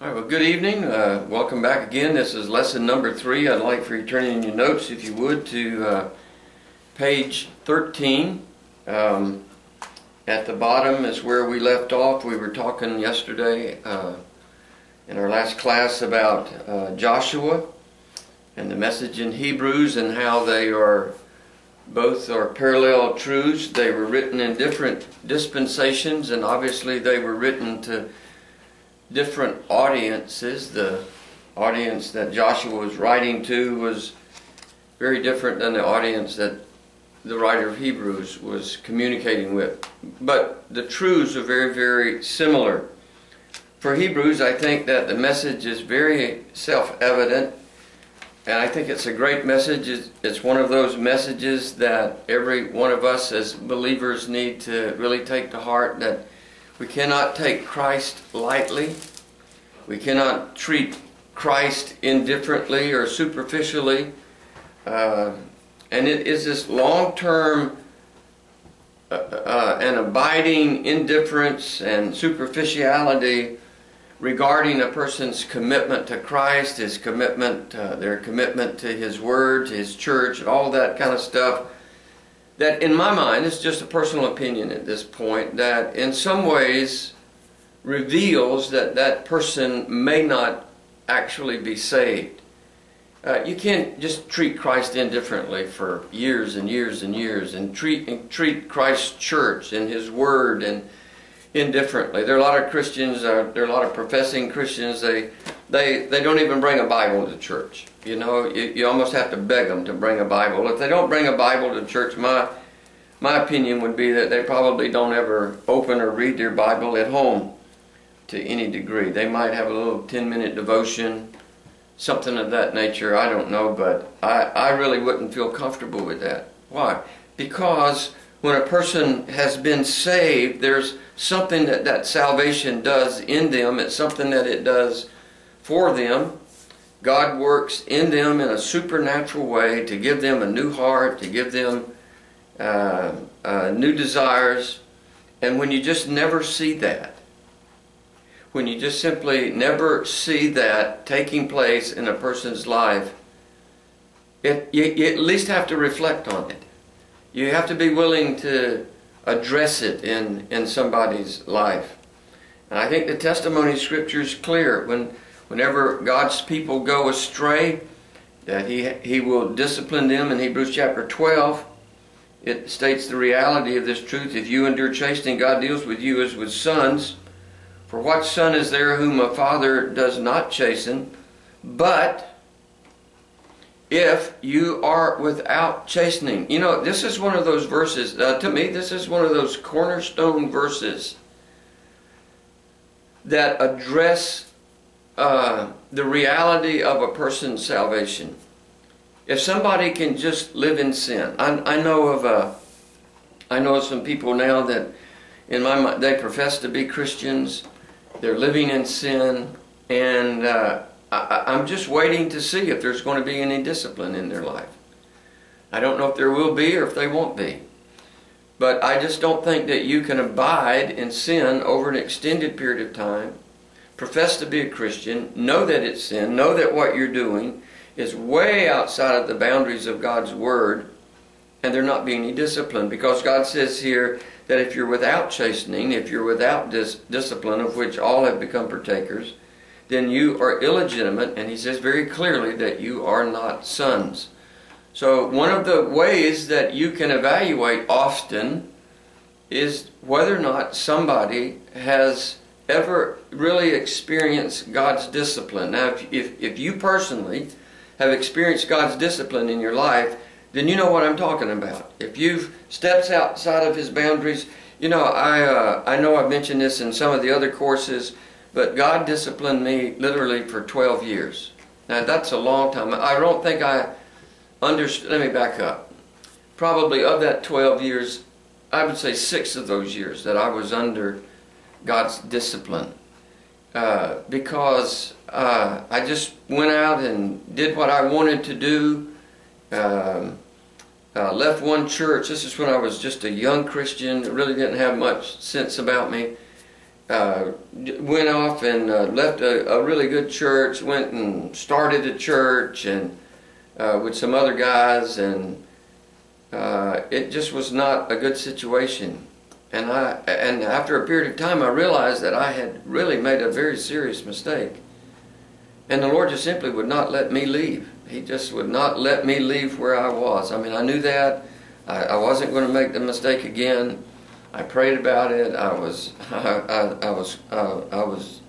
All right, well, good evening. Uh, welcome back again. This is lesson number three. I'd like for you to turn in your notes, if you would, to uh, page 13. Um, at the bottom is where we left off. We were talking yesterday uh, in our last class about uh, Joshua and the message in Hebrews and how they are both are parallel truths. They were written in different dispensations, and obviously they were written to different audiences. The audience that Joshua was writing to was very different than the audience that the writer of Hebrews was communicating with. But the truths are very, very similar. For Hebrews, I think that the message is very self evident, and I think it's a great message. It's one of those messages that every one of us as believers need to really take to heart that we cannot take Christ lightly. We cannot treat Christ indifferently or superficially. Uh, and it is this long term uh, uh, and abiding indifference and superficiality regarding a person's commitment to Christ, his commitment, uh, their commitment to his word, to his church, and all that kind of stuff that in my mind, it's just a personal opinion at this point, that in some ways reveals that that person may not actually be saved. Uh, you can't just treat Christ indifferently for years and years and years and treat, and treat Christ's church and His Word and indifferently. There are a lot of Christians, uh, there are a lot of professing Christians, they, they, they don't even bring a Bible to church. You know, you, you almost have to beg them to bring a Bible. If they don't bring a Bible to church, my, my opinion would be that they probably don't ever open or read their Bible at home to any degree. They might have a little 10 minute devotion, something of that nature, I don't know, but I, I really wouldn't feel comfortable with that. Why? Because when a person has been saved, there's something that that salvation does in them. It's something that it does for them. God works in them in a supernatural way to give them a new heart, to give them uh, uh, new desires. And when you just never see that, when you just simply never see that taking place in a person's life, it, you, you at least have to reflect on it. You have to be willing to address it in, in somebody's life. And I think the testimony scripture is clear. When, whenever God's people go astray, that he, he will discipline them in Hebrews chapter 12. It states the reality of this truth. If you endure chastening, God deals with you as with sons. For what son is there whom a father does not chasten? But if you are without chastening. You know, this is one of those verses, uh, to me, this is one of those cornerstone verses that address uh, the reality of a person's salvation. If somebody can just live in sin, I, I know of uh, I know of some people now that in my mind they profess to be Christians they're living in sin, and uh, I, I'm just waiting to see if there's going to be any discipline in their life. I don't know if there will be or if they won't be. But I just don't think that you can abide in sin over an extended period of time, profess to be a Christian, know that it's sin, know that what you're doing is way outside of the boundaries of God's Word, and there not be any discipline. Because God says here that if you're without chastening, if you're without dis- discipline, of which all have become partakers, then you are illegitimate, and he says very clearly that you are not sons. So, one of the ways that you can evaluate often is whether or not somebody has ever really experienced God's discipline. Now, if, if, if you personally have experienced God's discipline in your life, then you know what I'm talking about. If you've stepped outside of his boundaries, you know, I, uh, I know I've mentioned this in some of the other courses, but God disciplined me literally for 12 years. Now, that's a long time. I don't think I understood. Let me back up. Probably of that 12 years, I would say six of those years that I was under God's discipline. Uh, because uh, I just went out and did what I wanted to do um, uh, left one church. This is when I was just a young Christian, really didn't have much sense about me. uh, went off and uh, left a, a, really good church, went and started a church and uh, with some other guys, and it just was not a good situation. And I and after a period of time, I realized that I had really made a very serious mistake. And the Lord just simply would not let me leave. He just would not let me leave where I was. I mean, I knew that. I, I wasn't going to make the mistake again. I prayed about it. I was, I, I, I was, uh, I was,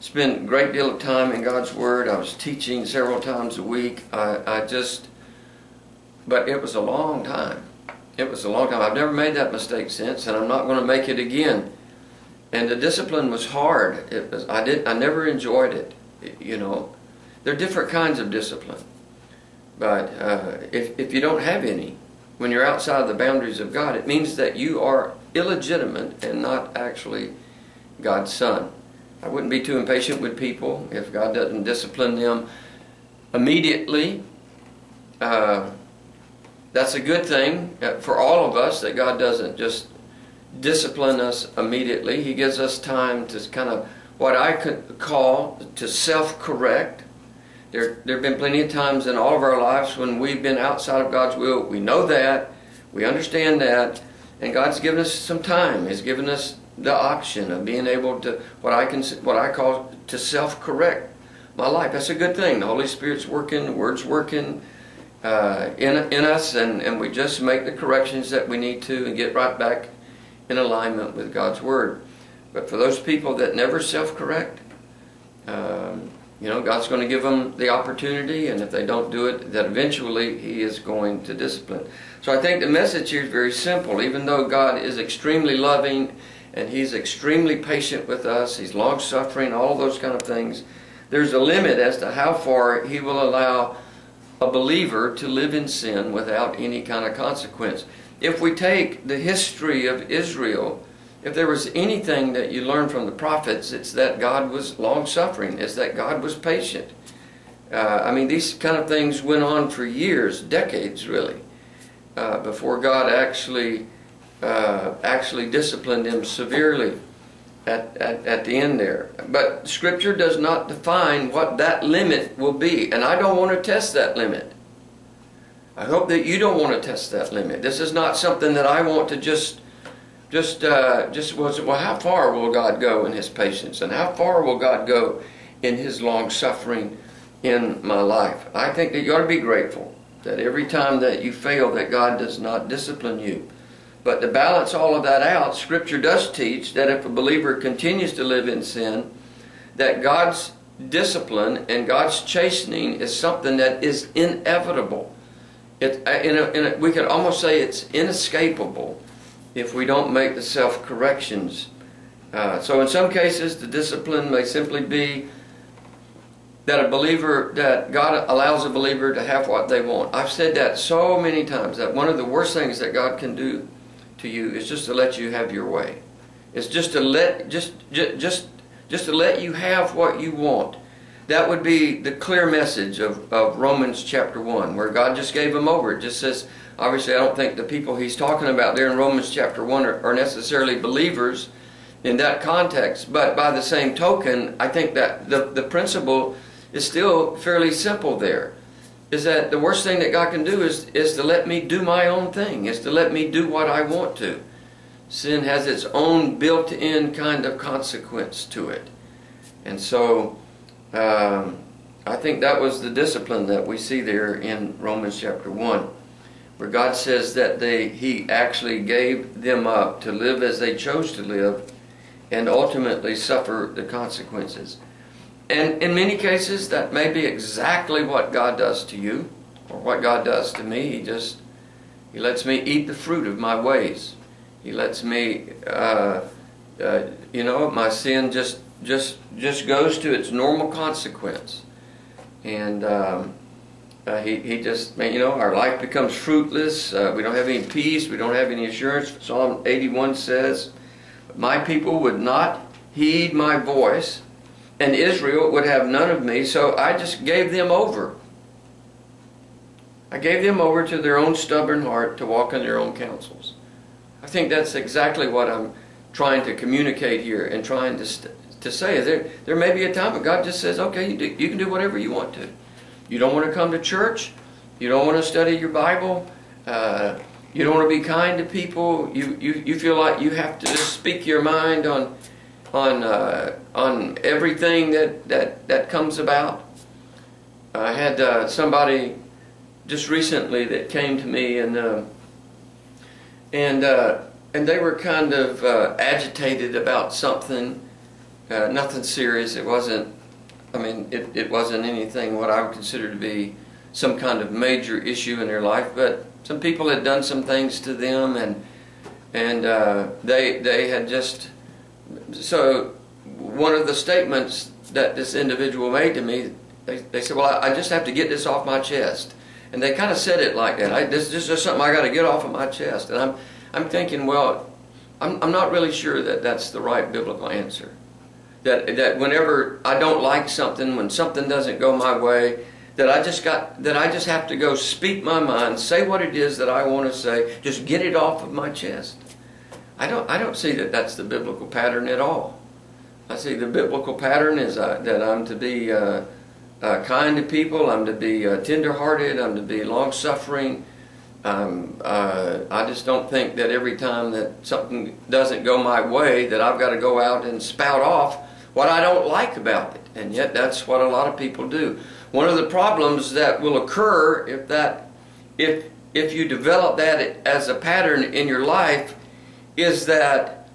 spent a great deal of time in God's Word. I was teaching several times a week. I, I just, but it was a long time. It was a long time. I've never made that mistake since, and I'm not going to make it again. And the discipline was hard. It was, I did, I never enjoyed it. You know, there are different kinds of discipline. But uh, if, if you don't have any, when you're outside of the boundaries of God, it means that you are illegitimate and not actually God's son. I wouldn't be too impatient with people if God doesn't discipline them immediately. Uh, that's a good thing uh, for all of us that God doesn't just discipline us immediately. He gives us time to kind of what I could call to self-correct there, there have been plenty of times in all of our lives when we've been outside of God's will. We know that. We understand that. And God's given us some time. He's given us the option of being able to, what I, can, what I call to self-correct my life. That's a good thing. The Holy Spirit's working, the Word's working uh, in, in us, and, and we just make the corrections that we need to and get right back in alignment with God's Word. But for those people that never self-correct, um, you know, God's going to give them the opportunity, and if they don't do it, that eventually He is going to discipline. So I think the message here is very simple. Even though God is extremely loving and He's extremely patient with us, He's long suffering, all those kind of things, there's a limit as to how far He will allow a believer to live in sin without any kind of consequence. If we take the history of Israel, if there was anything that you learn from the prophets, it's that God was long suffering, it's that God was patient. Uh, I mean, these kind of things went on for years, decades really, uh, before God actually uh, actually disciplined them severely at, at, at the end there. But Scripture does not define what that limit will be, and I don't want to test that limit. I hope that you don't want to test that limit. This is not something that I want to just just uh, just was well how far will God go in his patience and how far will God go in his long suffering in my life I think that you ought to be grateful that every time that you fail that God does not discipline you but to balance all of that out scripture does teach that if a believer continues to live in sin that God's discipline and God's chastening is something that is inevitable it, in a, in a, we could almost say it's inescapable if we don't make the self corrections. Uh, so, in some cases, the discipline may simply be that a believer, that God allows a believer to have what they want. I've said that so many times that one of the worst things that God can do to you is just to let you have your way. It's just to let just just just, just to let you have what you want. That would be the clear message of, of Romans chapter 1, where God just gave him over. It just says, obviously, I don't think the people he's talking about there in Romans chapter 1 are, are necessarily believers in that context. But by the same token, I think that the, the principle is still fairly simple there. Is that the worst thing that God can do is, is to let me do my own thing, is to let me do what I want to. Sin has its own built in kind of consequence to it. And so, um, I think that was the discipline that we see there in Romans chapter 1, where God says that they, He actually gave them up to live as they chose to live and ultimately suffer the consequences. And in many cases, that may be exactly what God does to you or what God does to me. He just, He lets me eat the fruit of my ways. He lets me, uh, uh, you know, my sin just just just goes to its normal consequence, and um, uh, he he just you know our life becomes fruitless. Uh, we don't have any peace. We don't have any assurance. Psalm 81 says, "My people would not heed my voice, and Israel would have none of me. So I just gave them over. I gave them over to their own stubborn heart to walk in their own counsels." I think that's exactly what I'm trying to communicate here and trying to to say there there may be a time when God just says, okay, you do, you can do whatever you want to. You don't want to come to church. You don't want to study your Bible. Uh, you don't want to be kind to people. You, you, you feel like you have to just speak your mind on on uh, on everything that, that, that comes about. I had uh, somebody just recently that came to me and uh, and uh, and they were kind of uh, agitated about something, uh, nothing serious. It wasn't. I mean, it, it wasn't anything what I would consider to be some kind of major issue in their life, but some people had done some things to them, and and they they had just so one of the statements that this individual made to me, they, they said, well, I, I just have to get this off my chest. And they kind of said it like that. I, this, this is just something I got to get off of my chest. And I'm, I'm thinking, well, I'm, I'm not really sure that that's the right biblical answer. That, that whenever I don't like something, when something doesn't go my way, that I just got that I just have to go speak my mind, say what it is that I want to say, just get it off of my chest. I don't I don't see that that's the biblical pattern at all. I see the biblical pattern is uh, that I'm to be uh, uh, kind to people, I'm to be uh, tenderhearted, I'm to be long suffering. Um, uh, I just don't think that every time that something doesn't go my way that I've got to go out and spout off what I don't like about it. And yet that's what a lot of people do. One of the problems that will occur if that if if you develop that as a pattern in your life is that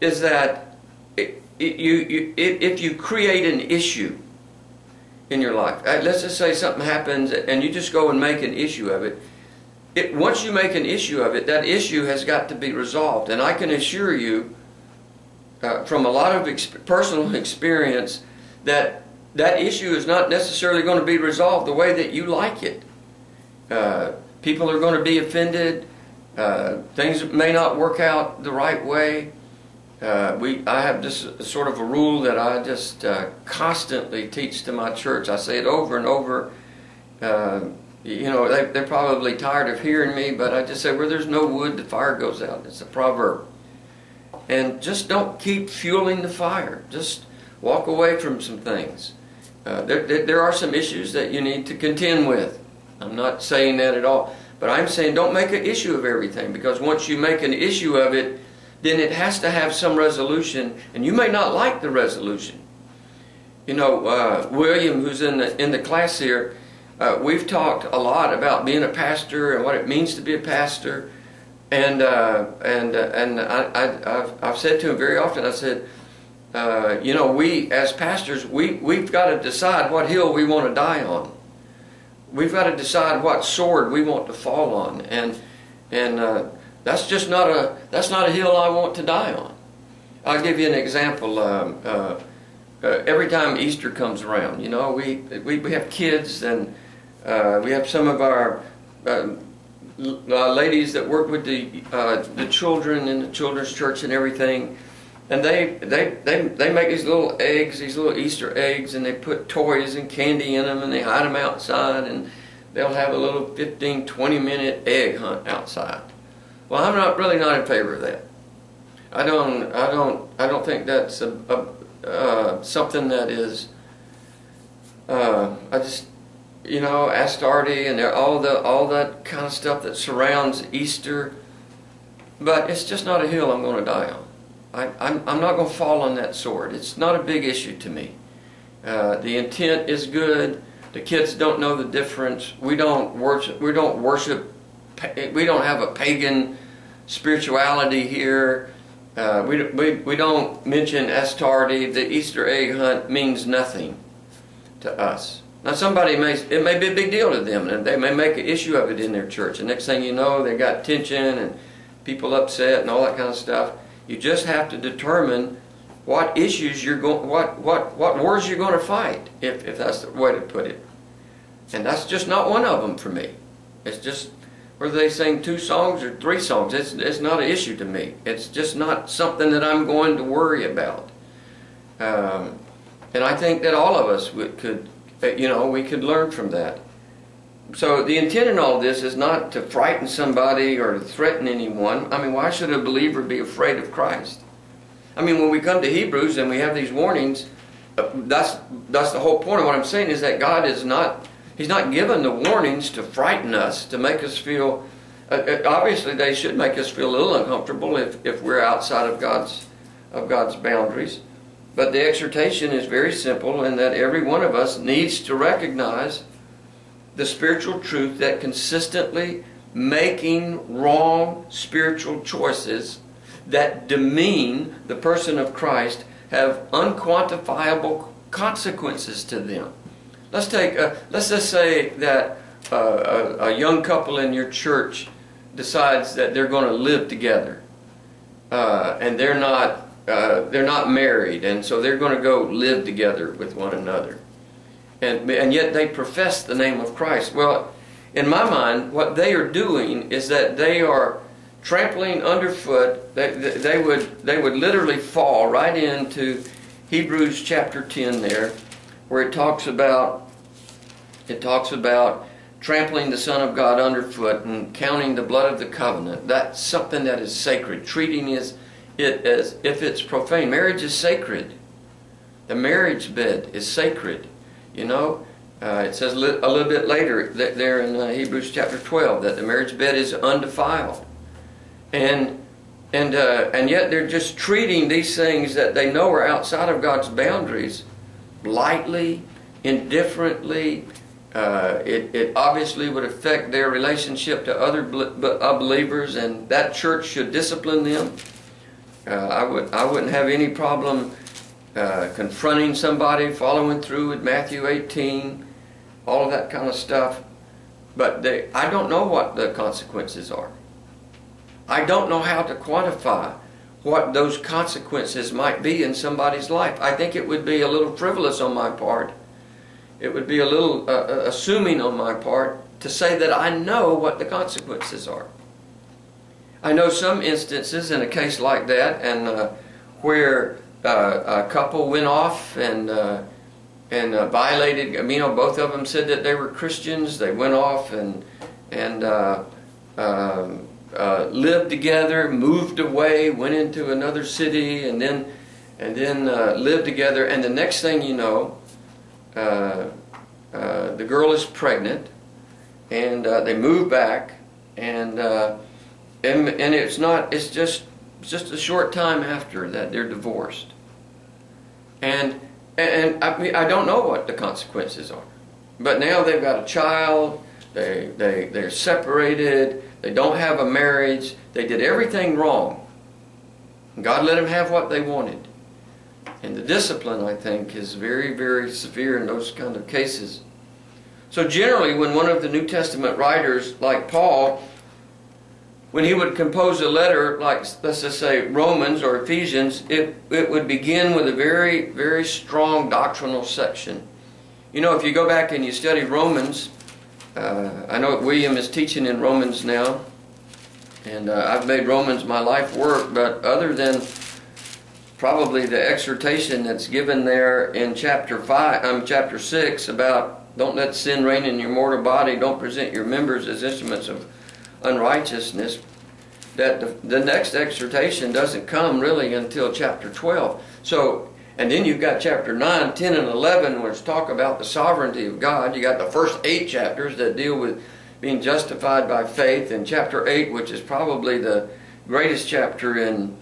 is that it, it, you, you it, if you create an issue in your life. Uh, let's just say something happens and you just go and make an issue of it. It once you make an issue of it, that issue has got to be resolved. And I can assure you uh, from a lot of personal experience that that issue is not necessarily going to be resolved the way that you like it. Uh, people are going to be offended. Uh, things may not work out the right way. Uh, we, I have this sort of a rule that I just uh, constantly teach to my church. I say it over and over. Uh, you know, they, they're probably tired of hearing me, but I just say, where there's no wood, the fire goes out. It's a proverb. And just don't keep fueling the fire. Just walk away from some things. Uh, there, there are some issues that you need to contend with. I'm not saying that at all. But I'm saying don't make an issue of everything because once you make an issue of it, then it has to have some resolution, and you may not like the resolution. You know, uh, William, who's in the in the class here, uh, we've talked a lot about being a pastor and what it means to be a pastor, and uh, and uh, and I, have I've said to him very often. I said, uh, you know, we as pastors, we, we've got to decide what hill we want to die on. We've got to decide what sword we want to fall on. And, and uh, that's just not a, that's not a hill I want to die on. I'll give you an example. Um, uh, uh every time Easter comes around, you know, we, we, we have kids and uh, we have some of our um, ladies that work with the, the children in the children's church and everything and they, they, they, they make these little eggs, these little Easter eggs, and they put toys and candy in them, and they hide them outside, and they'll have a little 15, 20 minute egg hunt outside. Well, I'm not really not in favor of that. I don't, I don't, I don't think that's a, a uh, something that is. Uh, I just, you know, Astarte and all the all that kind of stuff that surrounds Easter. But it's just not a hill I'm going to die on. I, I'm, I'm not going to fall on that sword. It's not a big issue to me. Uh, the intent is good. The kids don't know the difference. We don't worship. We don't worship. We don't have a pagan spirituality here. Uh, we, we, we don't mention Astarte. The Easter egg hunt means nothing to us. Now somebody may, it may be a big deal to them and they may make an issue of it in their church. And next thing you know, they got tension and people upset and all that kind of stuff. You just have to determine what issues you're going, what what what wars you're going to fight, if if that's the way to put it. And that's just not one of them for me. It's just whether they sing two songs or three songs. It's it's not an issue to me. It's just not something that I'm going to worry about. Um, and I think that all of us would, could, uh, you know, we could learn from that. So the intent in all this is not to frighten somebody or to threaten anyone. I mean, why should a believer be afraid of Christ? I mean, when we come to Hebrews and we have these warnings, uh, that's that's the whole point of what I'm saying is that God is not He's not given the warnings to frighten us, to make us feel. Uh, uh, obviously, they should make us feel a little uncomfortable if, if we're outside of God's of God's boundaries. But the exhortation is very simple in that every one of us needs to recognize the spiritual truth that consistently making wrong spiritual choices that demean the person of Christ have unquantifiable consequences to them. Let's take, a, let's just say that uh, a, a, young couple in your church decides that they're going to live together, uh, and they're not, uh, they're not married, and so they're going to go live together with one another, and and yet they profess the name of Christ. Well, in my mind, what they are doing is that they are trampling underfoot. They, they would they would literally fall right into Hebrews chapter 10 there, where it talks about it talks about trampling the Son of God underfoot and counting the blood of the covenant. That's something that is sacred. Treating it as if it's profane. Marriage is sacred. The marriage bed is sacred. You know, uh, it says a little bit later there in uh, Hebrews chapter 12 that the marriage bed is undefiled. And and uh, and yet they're just treating these things that they know are outside of God's boundaries lightly, indifferently, uh, it, it obviously would affect their relationship to other believers, and that church should discipline them. Uh, I would I wouldn't have any problem uh, confronting somebody, following through with Matthew 18, all of that kind of stuff. But they, I don't know what the consequences are. I don't know how to quantify what those consequences might be in somebody's life. I think it would be a little frivolous on my part it would be a little uh, uh, assuming on my part to say that I know what the consequences are. I know some instances in a case like that, and uh, where uh, a couple went off and uh, and uh, violated. You know, both of them said that they were Christians. They went off and and um, lived together, moved away, went into another city, and then and then lived together. And the next thing you know, uh, uh, the girl is pregnant, and uh, they move back, and, and and it's not. It's just just a short time after that they're divorced, and and I mean I don't know what the consequences are, but now they've got a child. They they they're separated. They don't have a marriage. They did everything wrong. God let them have what they wanted. And the discipline, I think, is very, very severe in those kind of cases. So generally, when one of the New Testament writers, like Paul, when he would compose a letter, like let's just say Romans or Ephesians, it, it would begin with a very, very strong doctrinal section. You know, if you go back and you study Romans, uh, I know William is teaching in Romans now, and uh, I've made Romans my life work, but other than probably the exhortation that's given there in chapter five, um, chapter six about don't let sin reign in your mortal body, don't present your members as instruments of unrighteousness. That the, the next exhortation doesn't come really until chapter 12. So, and then you've got chapter 9, 10, and 11, which talk about the sovereignty of God. You got the first eight chapters that deal with being justified by faith, and chapter 8, which is probably the greatest chapter in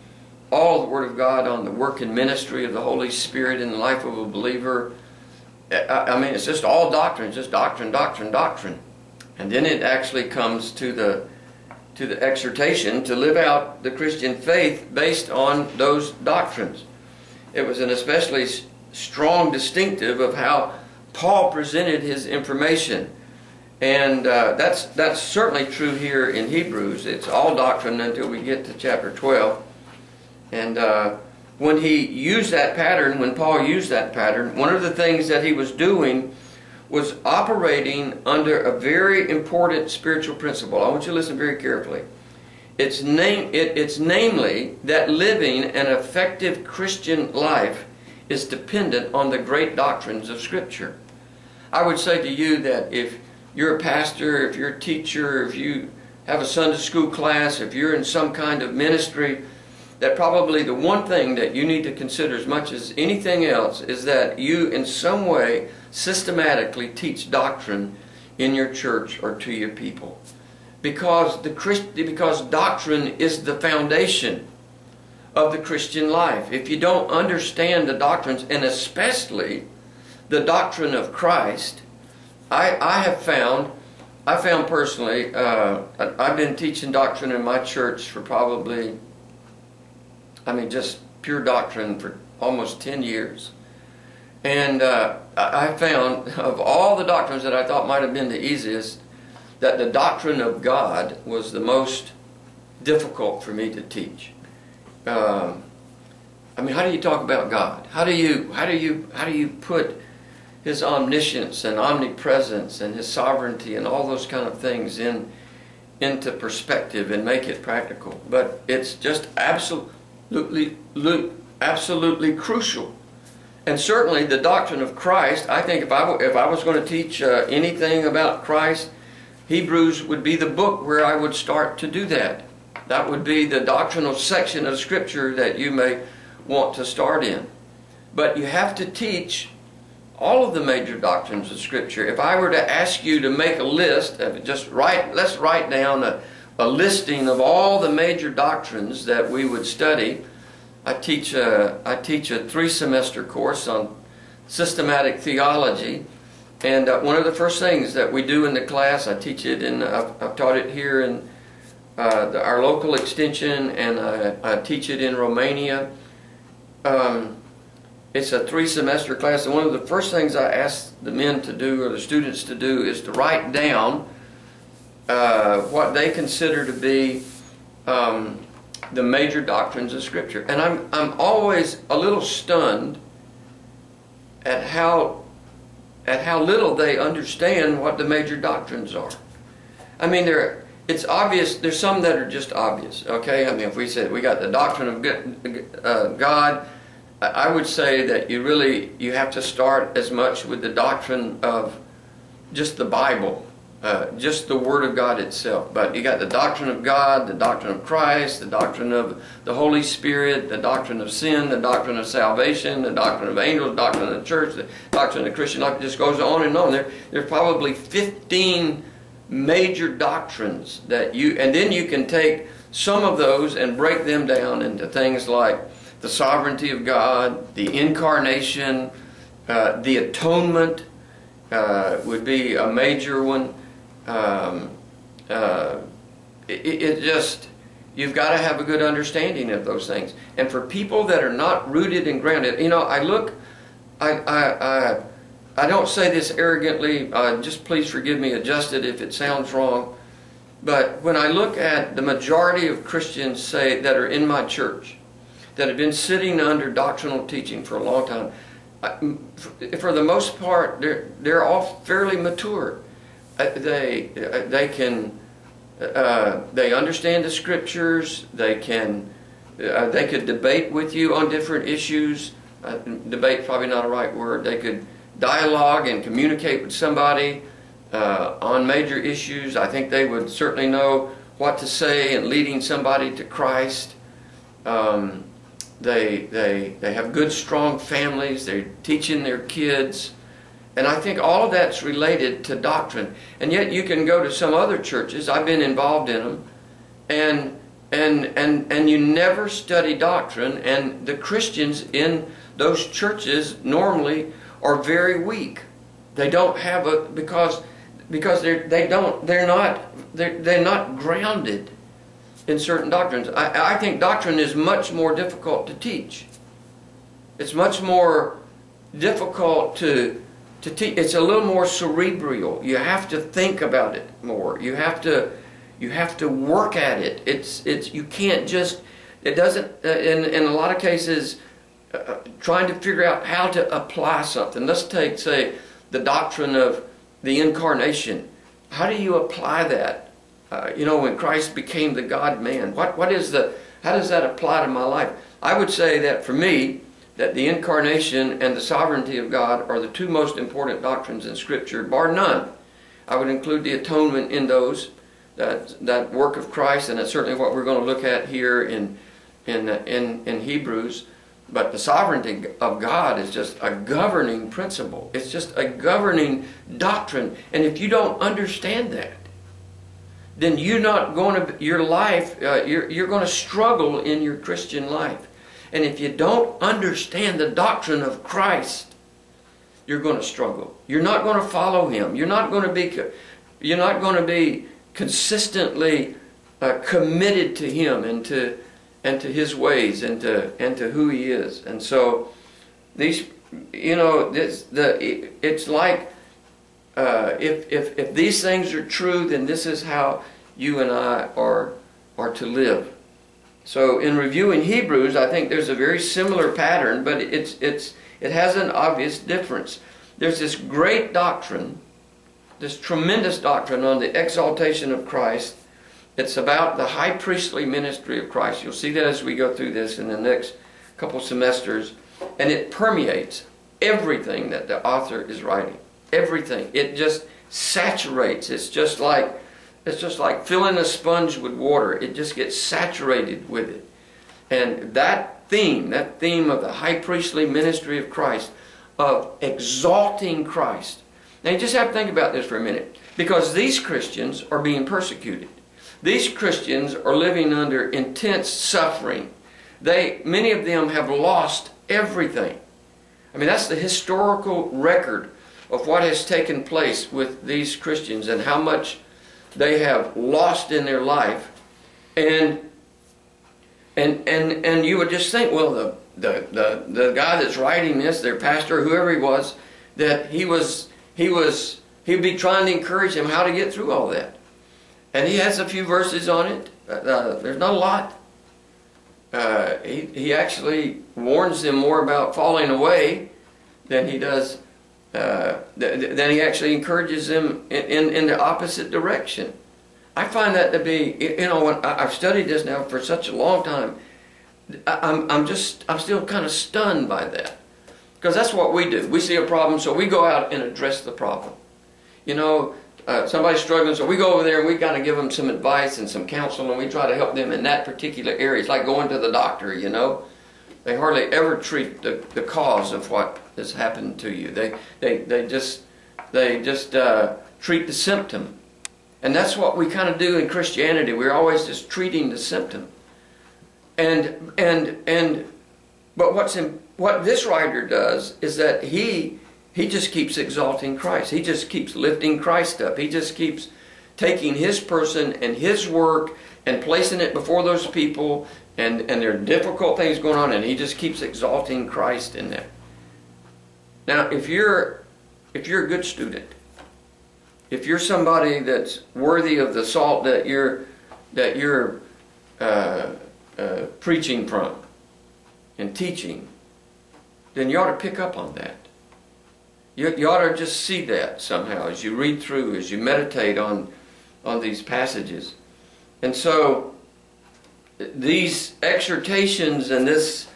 all the Word of God on the work and ministry of the Holy Spirit in the life of a believer. I mean, it's just all doctrine, just doctrine, doctrine, doctrine. And then it actually comes to the to the exhortation to live out the Christian faith based on those doctrines. It was an especially strong distinctive of how Paul presented his information. And uh, that's, that's certainly true here in Hebrews. It's all doctrine until we get to chapter 12. And uh, when he used that pattern, when Paul used that pattern, one of the things that he was doing was operating under a very important spiritual principle. I want you to listen very carefully. It's, name, it, it's namely that living an effective Christian life is dependent on the great doctrines of Scripture. I would say to you that if you're a pastor, if you're a teacher, if you have a Sunday school class, if you're in some kind of ministry, that probably the one thing that you need to consider as much as anything else is that you in some way systematically teach doctrine in your church or to your people. Because the Christ, because doctrine is the foundation of the Christian life. If you don't understand the doctrines, and especially the doctrine of Christ, I, I have found, I found personally, uh, I've been teaching doctrine in my church for probably I mean, just pure doctrine for almost 10 years. And uh, I found, of all the doctrines that I thought might have been the easiest, that the doctrine of God was the most difficult for me to teach. Um, I mean, how do you talk about God? How do you how do you how do you put His omniscience and omnipresence and His sovereignty and all those kind of things in into perspective and make it practical? But it's just absolutely absolutely, absolutely crucial. And certainly the doctrine of Christ, I think if I, if I was going to teach uh, anything about Christ, Hebrews would be the book where I would start to do that. That would be the doctrinal section of Scripture that you may want to start in. But you have to teach all of the major doctrines of Scripture. If I were to ask you to make a list, just write, let's write down a, a listing of all the major doctrines that we would study. I teach a, I teach a three semester course on systematic theology. And uh, one of the first things that we do in the class, I teach it in, I've, I've taught it here in uh, the, our local extension and I, I, teach it in Romania. Um, it's a three semester class and one of the first things I ask the men to do or the students to do is to write down uh, what they consider to be um, the major doctrines of Scripture. And I'm, I'm always a little stunned at how, at how little they understand what the major doctrines are. I mean, there, it's obvious, there's some that are just obvious, okay? I mean, if we said we got the doctrine of uh, God, I would say that you really, you have to start as much with the doctrine of just the Bible uh, just the Word of God itself. But you got the doctrine of God, the doctrine of Christ, the doctrine of the Holy Spirit, the doctrine of sin, the doctrine of salvation, the doctrine of angels, the doctrine of the church, the doctrine of Christian life. It just goes on and on. There, there's probably 15 major doctrines that you, and then you can take some of those and break them down into things like the sovereignty of God, the incarnation, uh, the atonement uh, would be a major one um, uh, it, it just you've got to have a good understanding of those things. And for people that are not rooted and grounded, you know, I look, I, I, I, I don't say this arrogantly, uh, just please forgive me, adjust it if it sounds wrong. But when I look at the majority of Christians say that are in my church, that have been sitting under doctrinal teaching for a long time, I, for the most part, they're, they're all fairly mature. Uh, they uh, they can uh, they understand the scriptures. They can uh, they could debate with you on different issues. Uh, debate probably not a right word. They could dialogue and communicate with somebody uh, on major issues. I think they would certainly know what to say in leading somebody to Christ. Um, they they they have good strong families. They're teaching their kids. And I think all of that's related to doctrine. And yet you can go to some other churches, I've been involved in them, and and and and you never study doctrine and the Christians in those churches normally are very weak. They don't have a because because they're they don't they're not they're, they're not grounded in certain doctrines. I, I think doctrine is much more difficult to teach. It's much more difficult to to teach. It's a little more cerebral. You have to think about it more. You have to you have to work at it. It's it's you can't just it doesn't uh, in in a lot of cases uh, uh, trying to figure out how to apply something. Let's take say the doctrine of the incarnation. How do you apply that? Uh, you know, when Christ became the God man, what what is the how does that apply to my life? I would say that for me, that the incarnation and the sovereignty of God are the two most important doctrines in Scripture, bar none. I would include the atonement in those, that, that work of Christ, and that's certainly what we're going to look at here in in, in, in Hebrews, but the sovereignty of God is just a governing principle. It's just a governing doctrine. And if you don't understand that, then you're not going to, your life, uh, you're, you're going to struggle in your Christian life. And if you don't understand the doctrine of Christ, you're going to struggle. You're not going to follow Him. You're not going to be, you're not going to be consistently uh, committed to Him and to and to His ways and to and to who He is. And so these, you know, this the it's like uh, if if if these things are true, then this is how you and I are are to live. So in reviewing Hebrews, I think there's a very similar pattern, but it's it's it has an obvious difference. There's this great doctrine, this tremendous doctrine on the exaltation of Christ it's about the high priestly ministry of Christ. You'll see that as we go through this in the next couple semesters. And it permeates everything that the author is writing. Everything. It just saturates. It's just like it's just like filling a sponge with water. It just gets saturated with it. And that theme, that theme of the high priestly ministry of Christ, of exalting Christ. Now you just have to think about this for a minute. Because these Christians are being persecuted. These Christians are living under intense suffering. They, many of them have lost everything. I mean, that's the historical record of what has taken place with these Christians and how much they have lost in their life. And and and and you would just think, well, the the the, the guy that's writing this, their pastor, whoever he was, that he was he was he'd be trying to encourage him how to get through all that. And he has a few verses on it. Uh, there's not a lot. Uh, he, he actually warns them more about falling away than he does, uh, th than he actually encourages them in, in, in, the opposite direction. I find that to be, you know, when I, I've studied this now for such a long time, I, I'm, I'm just, I'm still kind of stunned by that. Because that's what we do. We see a problem, so we go out and address the problem. You know, uh, somebody's struggling, so we go over there and we kind of give them some advice and some counsel, and we try to help them in that particular area. It's like going to the doctor, you know. They hardly ever treat the, the cause of what has happened to you. They they they just they just uh, treat the symptom, and that's what we kind of do in Christianity. We're always just treating the symptom, and and and but what's in, what this writer does is that he he just keeps exalting Christ. He just keeps lifting Christ up. He just keeps taking his person and his work and placing it before those people and, and there are difficult things going on and he just keeps exalting Christ in that. Now if you're if you're a good student, if you're somebody that's worthy of the salt that you're that you're uh, uh, preaching from and teaching, then you ought to pick up on that. You, you ought to just see that somehow as you read through, as you meditate on, on these passages. And so, these exhortations and this,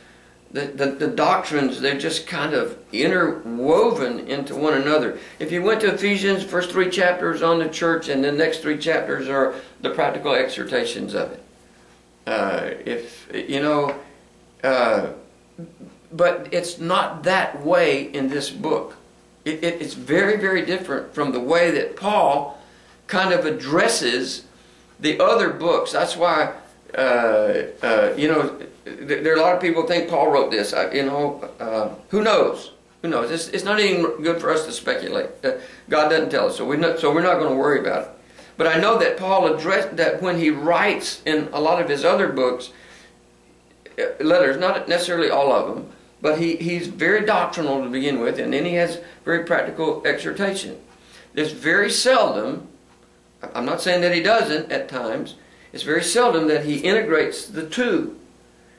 the, the, the, doctrines, they're just kind of interwoven into one another. If you went to Ephesians, first three chapters on the church, and the next three chapters are the practical exhortations of it. Uh, if, you know, uh, but it's not that way in this book. It, it, it's very, very different from the way that Paul kind of addresses the other books. That's why, you know, there are a lot of people think Paul wrote this. I, you know, uh, who knows? Who knows? It's, it's, not even good for us to speculate. Uh, God doesn't tell us, so we're not, so we're not going to worry about it. But I know that Paul addressed that when he writes in a lot of his other books, uh, letters, not necessarily all of them, but he, he's very doctrinal to begin with, and then he has very practical exhortation. There's very seldom, I'm not saying that he doesn't at times, it's very seldom that he integrates the two.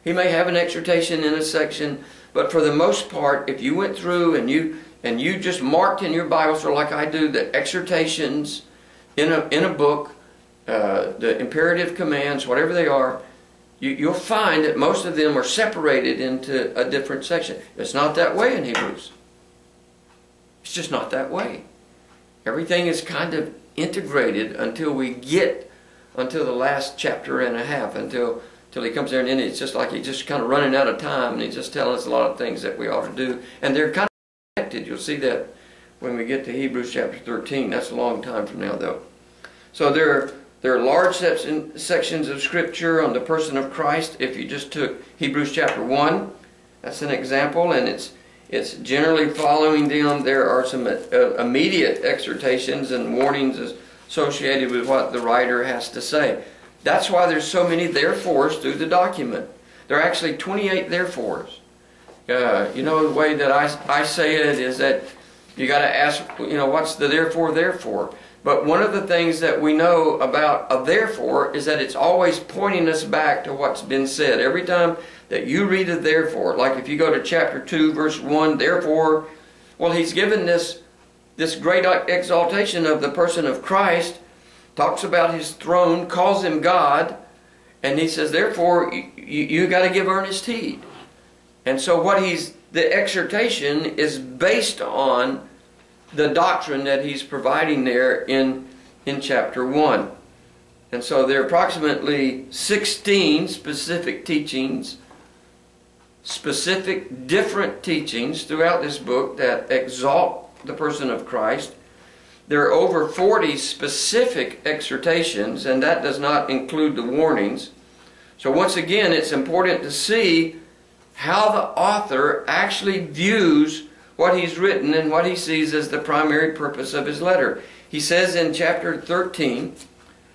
He may have an exhortation in a section, but for the most part, if you went through and you and you just marked in your Bible, sort of like I do, the exhortations in a in a book, uh, the imperative commands, whatever they are, you, will find that most of them are separated into a different section. It's not that way in Hebrews. It's just not that way. Everything is kind of integrated until we get until the last chapter and a half, until till he comes there and then it's just like he's just kind of running out of time and he's just telling us a lot of things that we ought to do. And they're kind of connected. You'll see that when we get to Hebrews chapter 13. That's a long time from now though. So there are, there are large sections of scripture on the person of Christ. If you just took Hebrews chapter 1, that's an example and it's it's generally following them. There are some uh, immediate exhortations and warnings associated with what the writer has to say. That's why there's so many therefores through the document. There are actually 28 therefores. Uh, you know, the way that I, I say it is that you got to ask, you know, what's the therefore, therefore? But one of the things that we know about a therefore is that it's always pointing us back to what's been said. Every time that you read a therefore, like if you go to chapter 2, verse 1, therefore, well, he's given this, this great exaltation of the person of Christ, talks about his throne, calls him God, and he says, therefore, you, you got to give earnest heed. And so what he's, the exhortation is based on the doctrine that he's providing there in, in chapter 1. And so there are approximately 16 specific teachings, specific different teachings throughout this book that exalt the person of Christ. There are over 40 specific exhortations, and that does not include the warnings. So once again, it's important to see how the author actually views what he's written and what he sees as the primary purpose of his letter. He says in chapter 13,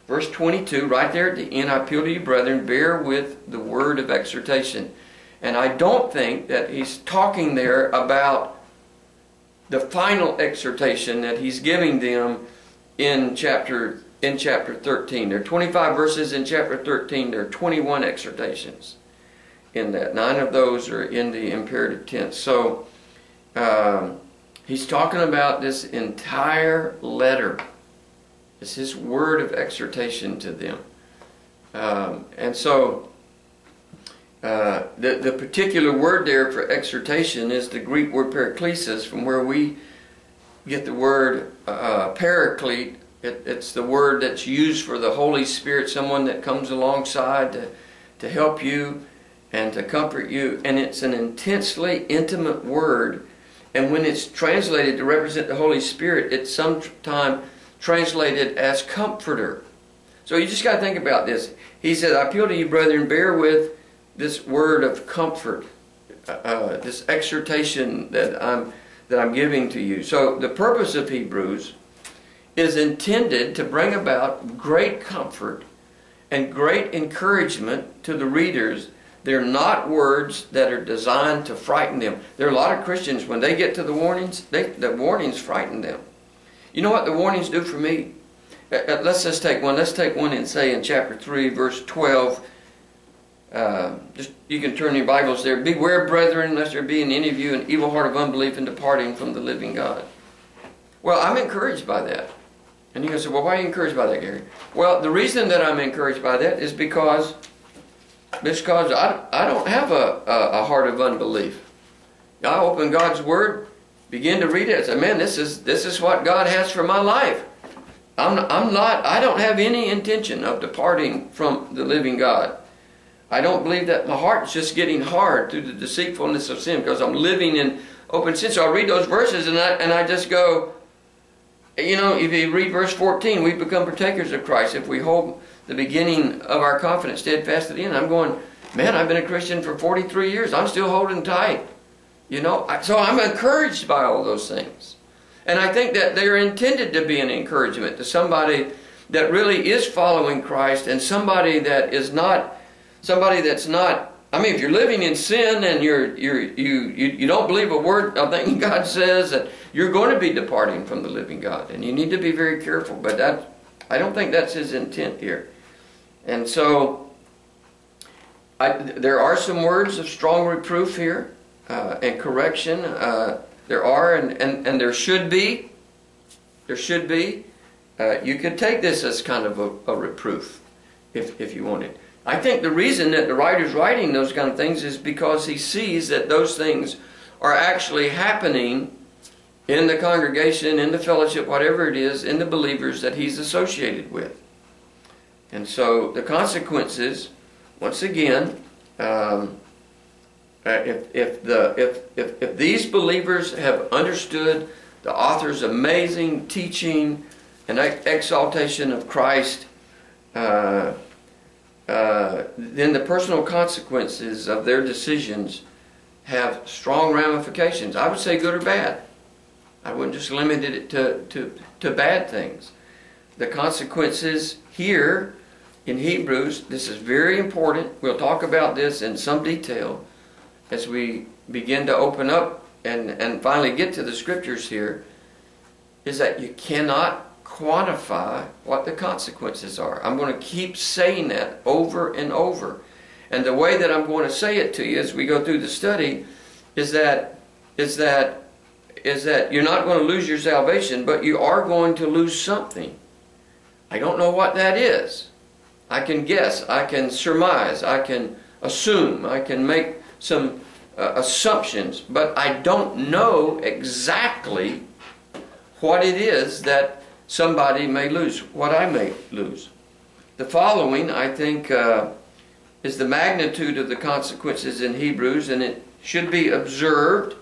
verse 22, right there at the end, I appeal to you, brethren, bear with the word of exhortation. And I don't think that he's talking there about the final exhortation that he's giving them in chapter in chapter 13. There are 25 verses in chapter 13. There are 21 exhortations in that. Nine of those are in the imperative tense. So um, he's talking about this entire letter. It's his word of exhortation to them. Um, and so uh, the, the particular word there for exhortation is the Greek word paraklesis, from where we get the word uh, paraclete. It, it's the word that's used for the Holy Spirit, someone that comes alongside to, to help you and to comfort you. And it's an intensely intimate word and when it's translated to represent the Holy Spirit, it's sometimes translated as comforter. So you just got to think about this. He said, I appeal to you, brethren, bear with this word of comfort, uh, uh, this exhortation that I'm, that I'm giving to you. So the purpose of Hebrews is intended to bring about great comfort and great encouragement to the readers they're not words that are designed to frighten them. There are a lot of Christians, when they get to the warnings, they, the warnings frighten them. You know what the warnings do for me? Uh, uh, let's just take one. Let's take one and say in chapter 3, verse 12. Uh, just You can turn your Bibles there. Beware, brethren, lest there be in any of you an evil heart of unbelief and departing from the living God. Well, I'm encouraged by that. And you can say, well, why are you encouraged by that, Gary? Well, the reason that I'm encouraged by that is because because I, I don't have a, a, a heart of unbelief. I open God's Word, begin to read it, and say, man, this is, this is what God has for my life. I'm, I'm not, I don't have any intention of departing from the living God. I don't believe that my heart's just getting hard through the deceitfulness of sin because I'm living in open sin. So I read those verses and I, and I just go, you know, if you read verse 14, we become partakers of Christ if we hold the beginning of our confidence steadfast to the end. I'm going, man, I've been a Christian for 43 years. I'm still holding tight. You know, so I'm encouraged by all those things. And I think that they're intended to be an encouragement to somebody that really is following Christ and somebody that is not, somebody that's not, I mean, if you're living in sin and you're, you're, you, you, you don't believe a word of thing God says, that you're going to be departing from the living God. And you need to be very careful. But that, I don't think that's his intent here. And so I, there are some words of strong reproof here uh, and correction. Uh, there are, and, and, and there should be. There should be. Uh, you could take this as kind of a, a reproof if, if you wanted. I think the reason that the writer's writing those kind of things is because he sees that those things are actually happening in the congregation, in the fellowship, whatever it is, in the believers that he's associated with. And so the consequences once again, um, uh, if, if, the, if, if, if these believers have understood the author's amazing teaching and exaltation of Christ, uh, uh, then the personal consequences of their decisions have strong ramifications. I would say good or bad. I wouldn't just limit it to, to, to bad things. The consequences here in Hebrews, this is very important. We'll talk about this in some detail as we begin to open up and, and finally get to the scriptures here, is that you cannot quantify what the consequences are. I'm going to keep saying that over and over. And the way that I'm going to say it to you as we go through the study is that is that is that you're not going to lose your salvation, but you are going to lose something. I don't know what that is. I can guess, I can surmise, I can assume, I can make some uh, assumptions, but I don't know exactly what it is that somebody may lose, what I may lose. The following, I think, uh, is the magnitude of the consequences in Hebrews, and it should be observed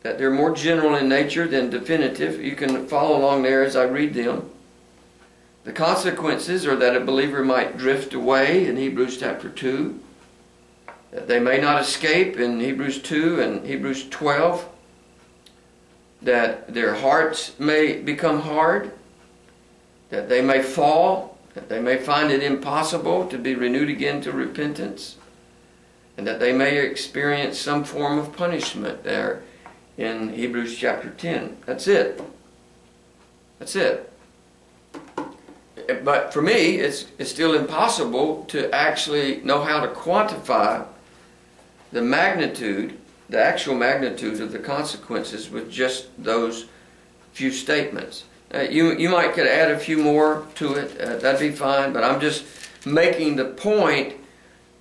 that they're more general in nature than definitive. You can follow along there as I read them. The consequences are that a believer might drift away in Hebrews chapter 2, that they may not escape in Hebrews 2 and Hebrews 12, that their hearts may become hard, that they may fall, that they may find it impossible to be renewed again to repentance, and that they may experience some form of punishment there in Hebrews chapter 10. That's it. That's it. But for me, it's, it's still impossible to actually know how to quantify the magnitude, the actual magnitude of the consequences with just those few statements. Uh, you, you might could add a few more to it, uh, that'd be fine, but I'm just making the point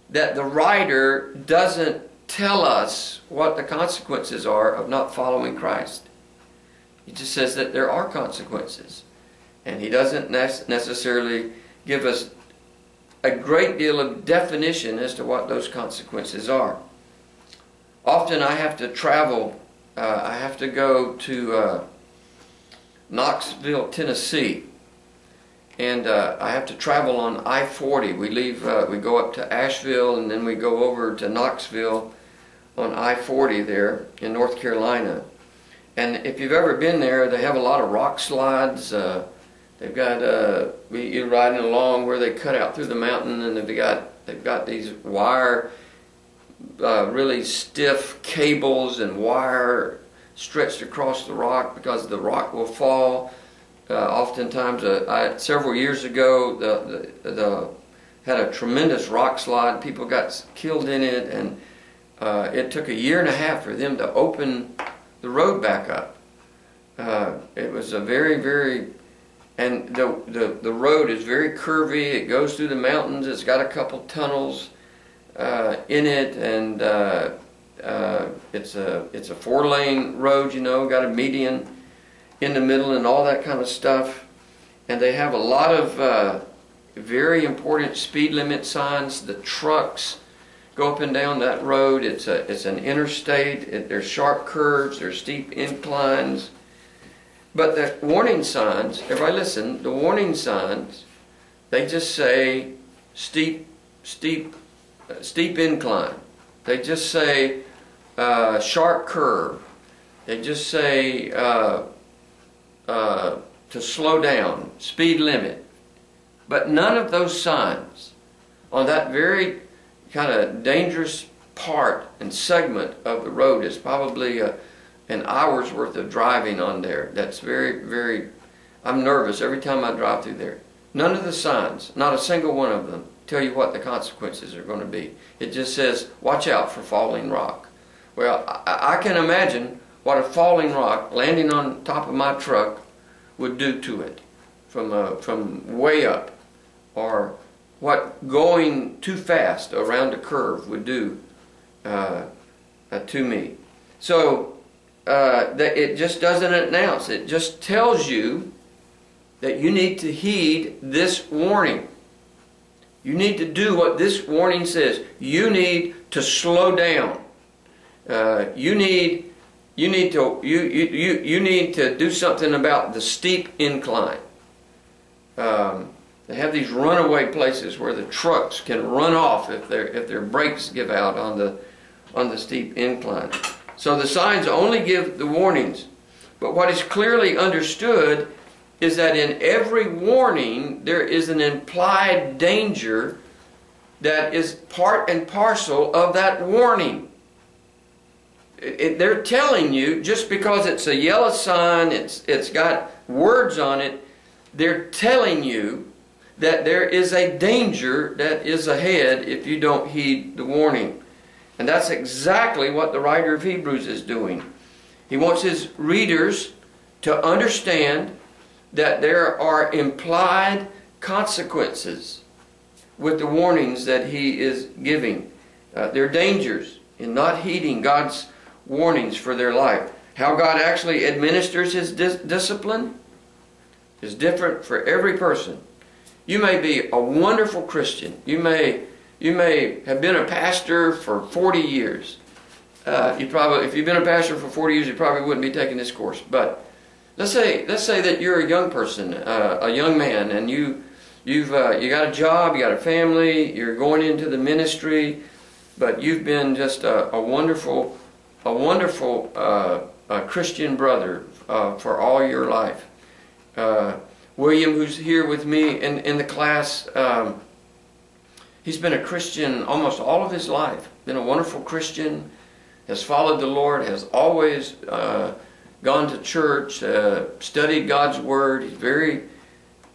that the writer doesn't tell us what the consequences are of not following Christ. He just says that there are consequences. And he doesn't necessarily give us a great deal of definition as to what those consequences are. Often I have to travel, uh, I have to go to uh, Knoxville, Tennessee. And uh, I have to travel on I-40. We leave, uh, we go up to Asheville and then we go over to Knoxville on I-40 there in North Carolina. And if you've ever been there, they have a lot of rock slides. Uh, they've got uh, you're riding along where they cut out through the mountain, and they've got they've got these wire, uh, really stiff cables and wire stretched across the rock because the rock will fall. Uh, oftentimes, uh, I, several years ago, the, the, the had a tremendous rock slide. People got killed in it, and uh, it took a year and a half for them to open the road back up. Uh, it was a very, very, and the, the, the road is very curvy. It goes through the mountains. It's got a couple tunnels uh, in it, and uh, uh, it's a it's a four lane road. You know, got a median in the middle and all that kind of stuff. And they have a lot of uh, very important speed limit signs. The trucks go up and down that road. It's a it's an interstate. It, there's sharp curves. There's steep inclines. But the warning signs, everybody listen. The warning signs, they just say steep, steep, steep incline. They just say uh, sharp curve. They just say uh, uh to slow down, speed limit. But none of those signs on that very kind of dangerous part and segment of the road is probably a, an hour's worth of driving on there. That's very, very, I'm nervous every time I drive through there. None of the signs, not a single one of them, tell you what the consequences are going to be. It just says, watch out for falling rock. Well, I, I can imagine what a falling rock landing on top of my truck would do to it from, uh, from way up or what going too fast around a curve would do uh, uh, to me. So uh, that it just doesn't announce. It just tells you that you need to heed this warning. You need to do what this warning says. You need to slow down. Uh, you need you need to you, you, you, need to do something about the steep incline. Um, they have these runaway places where the trucks can run off if their if their brakes give out on the on the steep incline. So the signs only give the warnings. But what is clearly understood is that in every warning there is an implied danger that is part and parcel of that warning. It, they're telling you just because it's a yellow sign, it's, it's got words on it, they're telling you that there is a danger that is ahead if you don't heed the warning. And that's exactly what the writer of Hebrews is doing. He wants his readers to understand that there are implied consequences with the warnings that he is giving. Uh, there are dangers in not heeding God's warnings for their life. How God actually administers his dis- discipline is different for every person. You may be a wonderful Christian. You may you may have been a pastor for 40 years. Uh, you probably, if you've been a pastor for 40 years, you probably wouldn't be taking this course. But let's say, let's say that you're a young person, uh, a young man, and you, you've, uh, you got a job, you got a family, you're going into the ministry, but you've been just a, a wonderful, a wonderful uh, a Christian brother uh, for all your life. Uh, William, who's here with me in, in the class. Um, He's been a Christian almost all of his life, been a wonderful Christian, has followed the Lord, has always uh, gone to church, uh, studied God's Word. He's very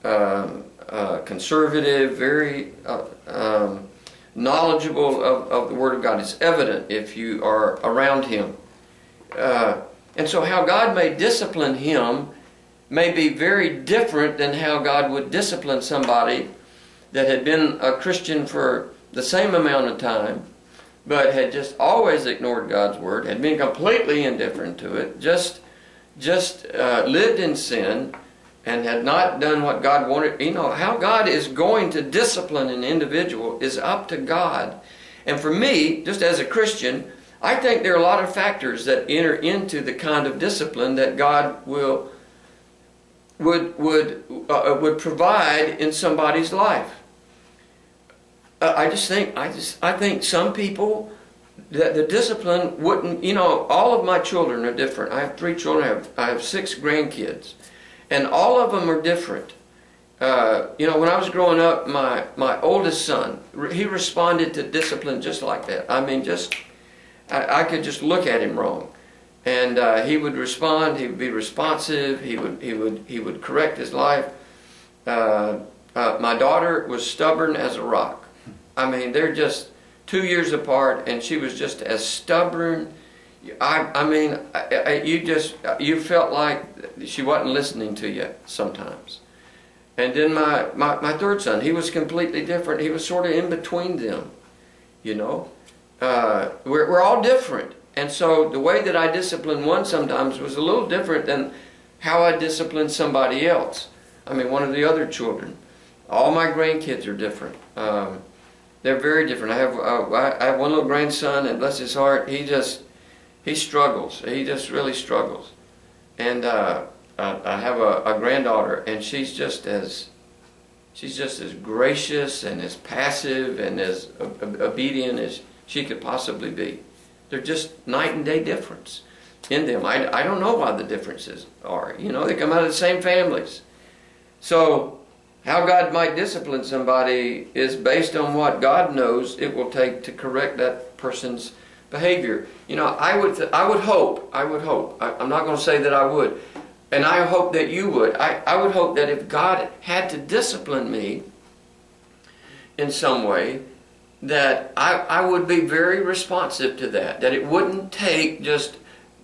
um, uh, conservative, very uh, um, knowledgeable of, of, the Word of God. It's evident if you are around him. Uh, and so, how God may discipline him may be very different than how God would discipline somebody that had been a Christian for the same amount of time, but had just always ignored God's word, had been completely indifferent to it, just just uh, lived in sin, and had not done what God wanted. You know how God is going to discipline an individual is up to God. And for me, just as a Christian, I think there are a lot of factors that enter into the kind of discipline that God will would would uh, would provide in somebody's life. Uh, I just think I just I think some people that the discipline wouldn't you know all of my children are different. I have three children. I have I have six grandkids, and all of them are different. Uh, you know, when I was growing up, my my oldest son he responded to discipline just like that. I mean, just I, I could just look at him wrong, and uh, he would respond. He would be responsive. He would he would he would correct his life. Uh, uh my daughter was stubborn as a rock. I mean, they're just two years apart, and she was just as stubborn. I, I mean, I, I, you just you felt like she wasn't listening to you sometimes. And then my, my, my third son, he was completely different. He was sort of in between them, you know. Uh, we're, we're all different. And so the way that I disciplined one sometimes was a little different than how I disciplined somebody else. I mean, one of the other children. All my grandkids are different. Um, they're very different. I have uh, I have one little grandson, and bless his heart, he just he struggles. He just really struggles. And uh, I have a, a, granddaughter, and she's just as she's just as gracious and as passive and as obedient as she could possibly be. They're just night and day difference in them. I, I don't know why the differences are. You know, they come out of the same families. So how God might discipline somebody is based on what God knows it will take to correct that person's behavior. You know, I would, I would hope, I would hope, I, am not going to say that I would, and I hope that you would. I, I would hope that if God had to discipline me in some way, that I, I would be very responsive to that, that it wouldn't take just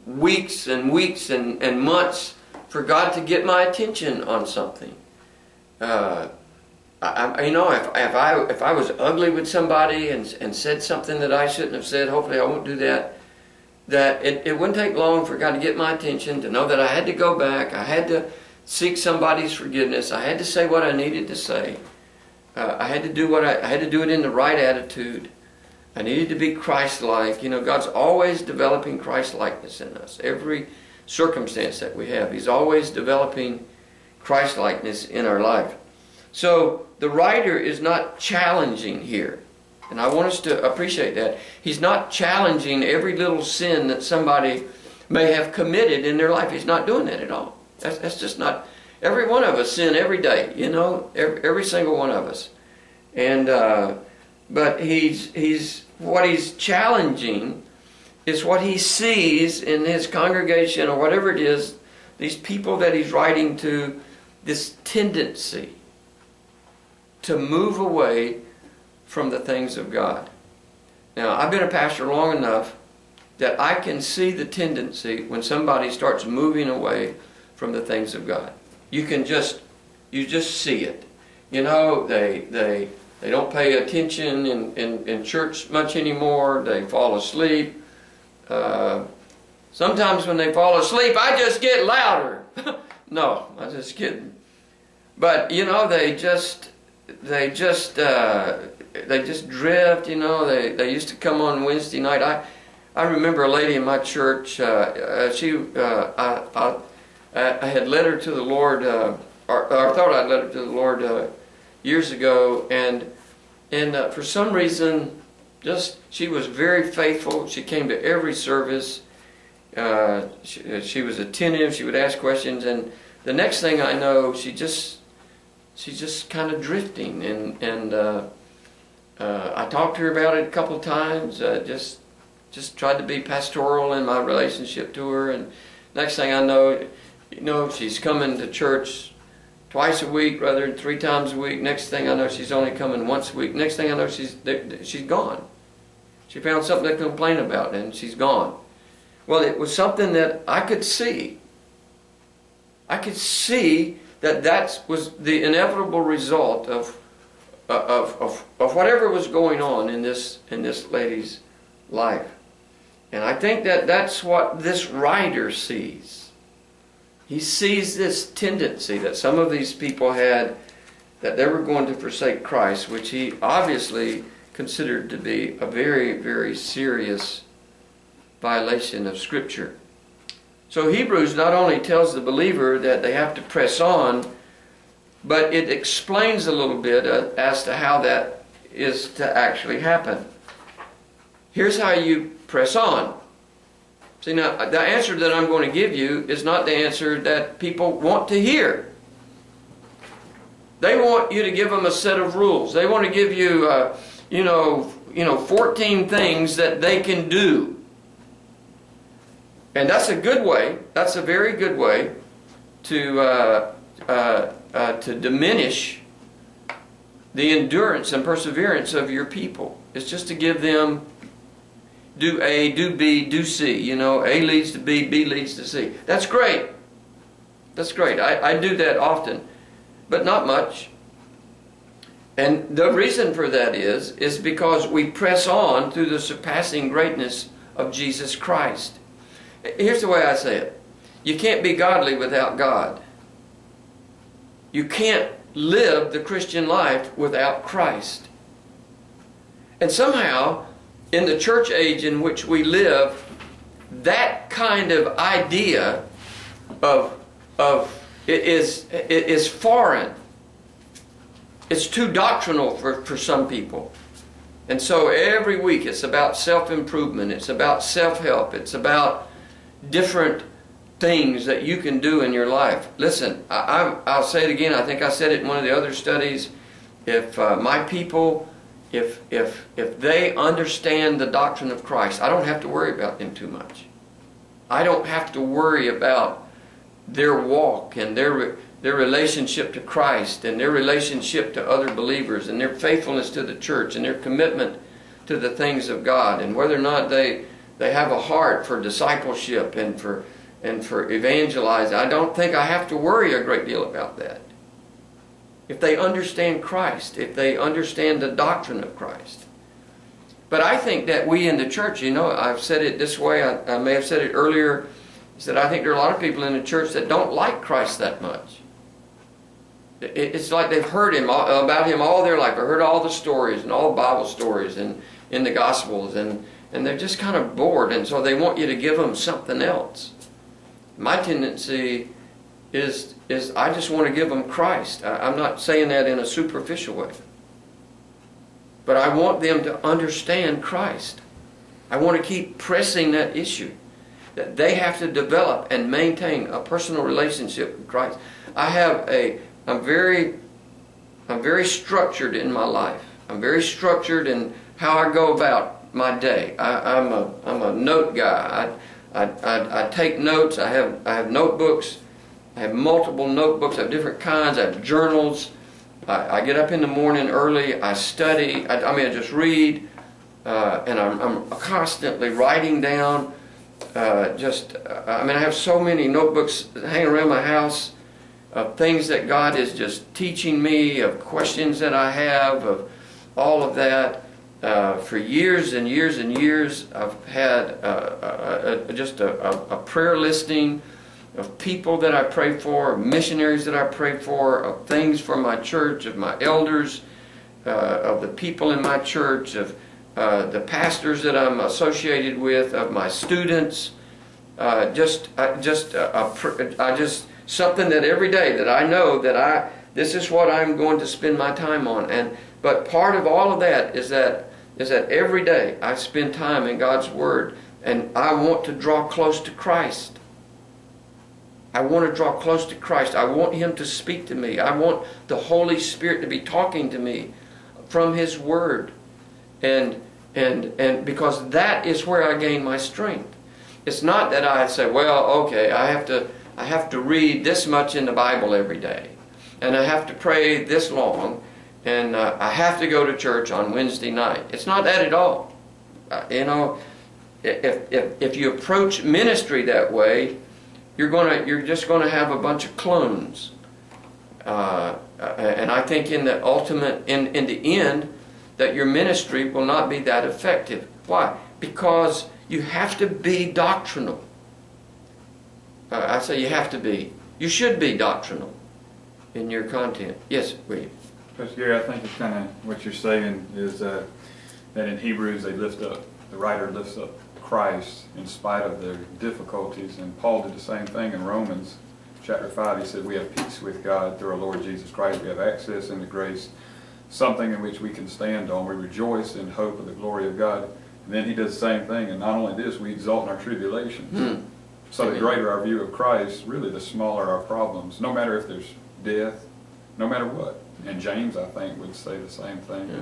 weeks and weeks and, and months for God to get my attention on something uh, I, you know, if, if I if I was ugly with somebody and and said something that I shouldn't have said, hopefully I won't do that. That it, it wouldn't take long for God to get my attention, to know that I had to go back, I had to seek somebody's forgiveness, I had to say what I needed to say. uh, I had to do what I, I had to do it in the right attitude. I needed to be Christ-like. You know, God's always developing Christ-likeness in us. Every circumstance that we have, He's always developing Christ-likeness in our life. So the writer is not challenging here. And I want us to appreciate that. He's not challenging every little sin that somebody may have committed in their life. He's not doing that at all. That's, that's just not Every one of us sin every day, you know, every, every single one of us. And uh, but he's he's what he's challenging is what he sees in his congregation or whatever it is, these people that he's writing to, this tendency to move away from the things of God. Now, I've been a pastor long enough that I can see the tendency when somebody starts moving away from the things of God you can just you just see it. You know, they they they don't pay attention in, in, in church much anymore. They fall asleep. Uh, sometimes when they fall asleep, I just get louder. no, I'm just kidding. But you know, they just they just uh, they just drift. You know, they they used to come on Wednesday night. I I remember a lady in my church. Uh, uh she uh, I, I I, had led her to the Lord, uh, or, or, thought I'd led her to the Lord years ago, and and for some reason, just she was very faithful. She came to every service. Uh, she, she, was attentive. She would ask questions, and the next thing I know, she just she's just kind of drifting, and and uh, I talked to her about it a couple times. just just tried to be pastoral in my relationship to her, and next thing I know you know, she's coming to church twice a week rather than three times a week. Next thing I know, she's only coming once a week. Next thing I know, she's she's gone. She found something to complain about, and she's gone. Well, it was something that I could see. I could see that that was the inevitable result of, uh, of, of, of whatever was going on in this, in this lady's life. And I think that that's what this writer sees he sees this tendency that some of these people had that they were going to forsake Christ, which he obviously considered to be a very, very serious violation of Scripture. So Hebrews not only tells the believer that they have to press on, but it explains a little bit uh, as to how that is to actually happen. Here's how you press on. See, now, the answer that I'm going to give you is not the answer that people want to hear. They want you to give them a set of rules. They want to give you, uh, you know, you know, 14 things that they can do. And that's a good way. That's a very good way to uh, uh, uh to diminish the endurance and perseverance of your people. It's just to give them do A, do B, do C. You know, A leads to B, B leads to C. That's great. That's great. I, I do that often, but not much. And the reason for that is, is because we press on through the surpassing greatness of Jesus Christ. Here's the way I say it. You can't be godly without God. You can't live the Christian life without Christ. And somehow, in the church age in which we live, that kind of idea of, of it is, it is foreign. It's too doctrinal for, for some people. And so every week it's about self-improvement. It's about self-help. It's about different things that you can do in your life. Listen, I, will say it again. I think I said it in one of the other studies. If uh, my people if, if, if they understand the doctrine of Christ, I don't have to worry about them too much. I don't have to worry about their walk and their, their relationship to Christ and their relationship to other believers and their faithfulness to the church and their commitment to the things of God and whether or not they, they have a heart for discipleship and for, and for evangelizing. I don't think I have to worry a great deal about that if they understand Christ, if they understand the doctrine of Christ. But I think that we in the church, you know, I've said it this way, I, I may have said it earlier, is that I think there are a lot of people in the church that don't like Christ that much. it's like they've heard him about him all their life. They heard all the stories and all the Bible stories and in the Gospels, and and they're just kind of bored, and so they want you to give them something else. My tendency is is I just want to give them Christ. I, I'm not saying that in a superficial way, but I want them to understand Christ. I want to keep pressing that issue that they have to develop and maintain a personal relationship with Christ. I have a I'm very I'm very structured in my life. I'm very structured in how I go about my day. I, am a I'm a note guy. I, I, I, I take notes. I have I have notebooks. I have multiple notebooks. I have different kinds. I have journals. I, I get up in the morning early. I study. I, I mean, I just read, uh, and I'm, I'm constantly writing down. Uh, just, uh, I mean, I have so many notebooks hanging around my house of things that God is just teaching me, of questions that I have, of all of that. Uh, for years and years and years, I've had uh, a, a, just a, a, prayer listing of people that I pray for, missionaries that I pray for, of things for my church, of my elders, uh, of the people in my church, of uh, the pastors that I'm associated with, of my students. Uh, just, just, I just something that every day that I know that I this is what I'm going to spend my time on. And but part of all of that is that is that every day I spend time in God's Word and I want to draw close to Christ. I want to draw close to Christ. I want Him to speak to me. I want the Holy Spirit to be talking to me from His Word. And and and because that is where I gain my strength. It's not that I say, well, okay, I have to I have to read this much in the Bible every day, and I have to pray this long, and uh, I have to go to church on Wednesday night. It's not that at all. Uh, you know, if, if, if you approach ministry that way, you're gonna you're just gonna have a bunch of clones. Uh, uh and I think in the ultimate in in the end that your ministry will not be that effective. Why? Because you have to be doctrinal. Uh, I say you have to be. You should be doctrinal in your content. Yes, William. Pastor Gary, I think it's kind of what you're saying is uh, that in Hebrews they lift up, the writer lifts up Christ in spite of their difficulties. And Paul did the same thing in Romans chapter 5. He said, We have peace with God through our Lord Jesus Christ. We have access into grace, something in which we can stand on. We rejoice in hope of the glory of God. And then he does the same thing. And not only this, we exalt in our tribulations. Hmm. So the greater our view of Christ, really the smaller our problems, no matter if there's death, no matter what. And James, I think, would say the same thing. Yeah.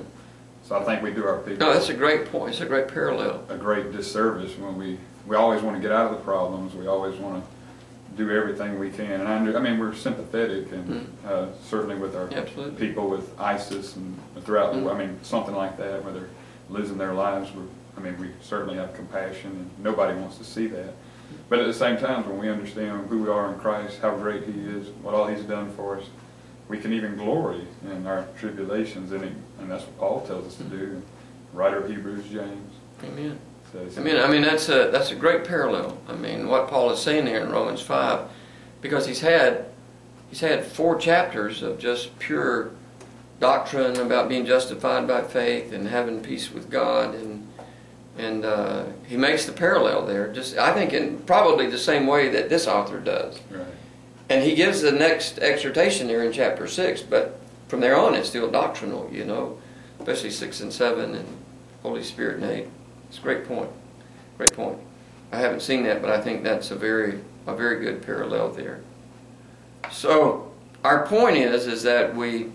So I think we do our people. No, that's a great point. It's a great parallel. A great disservice when we we always want to get out of the problems. We always want to do everything we can. And I, I mean, we're sympathetic, and mm. uh, certainly with our Absolutely. people with ISIS and throughout mm. the. I mean, something like that, where they're losing their lives. We're, I mean, we certainly have compassion, and nobody wants to see that. But at the same time, when we understand who we are in Christ, how great He is, what all He's done for us, we can even glory in our tribulations, and, and that's what Paul tells us to do. Writer of Hebrews, James. Amen. I mean, I mean that's a that's a great parallel. I mean, what Paul is saying there in Romans five, because he's had he's had four chapters of just pure doctrine about being justified by faith and having peace with God and and uh, he makes the parallel there. Just I think in probably the same way that this author does. Right. And he gives the next exhortation there in chapter six, but from there on it's still doctrinal, you know, especially six and seven and Holy Spirit and eight. It's a great point. Great point. I haven't seen that, but I think that's a very a very good parallel there. So our point is is that we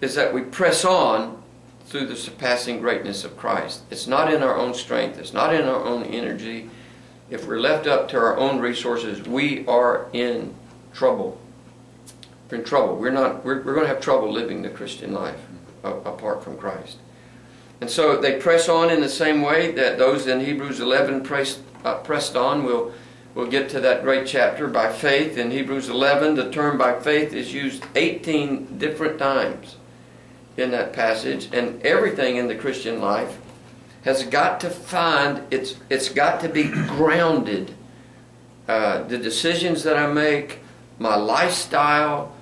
is that we press on through the surpassing greatness of Christ. It's not in our own strength, it's not in our own energy. If we're left up to our own resources, we are in trouble. We're in trouble. We're not we're, we're going to have trouble living the Christian life apart from Christ. And so they press on in the same way that those in Hebrews 11 pressed, uh, pressed on. We'll, we'll get to that great chapter by faith. In Hebrews 11, the term by faith is used 18 different times in that passage, and everything in the Christian life has got to find it's it's got to be grounded. Uh, the decisions that I make, my lifestyle,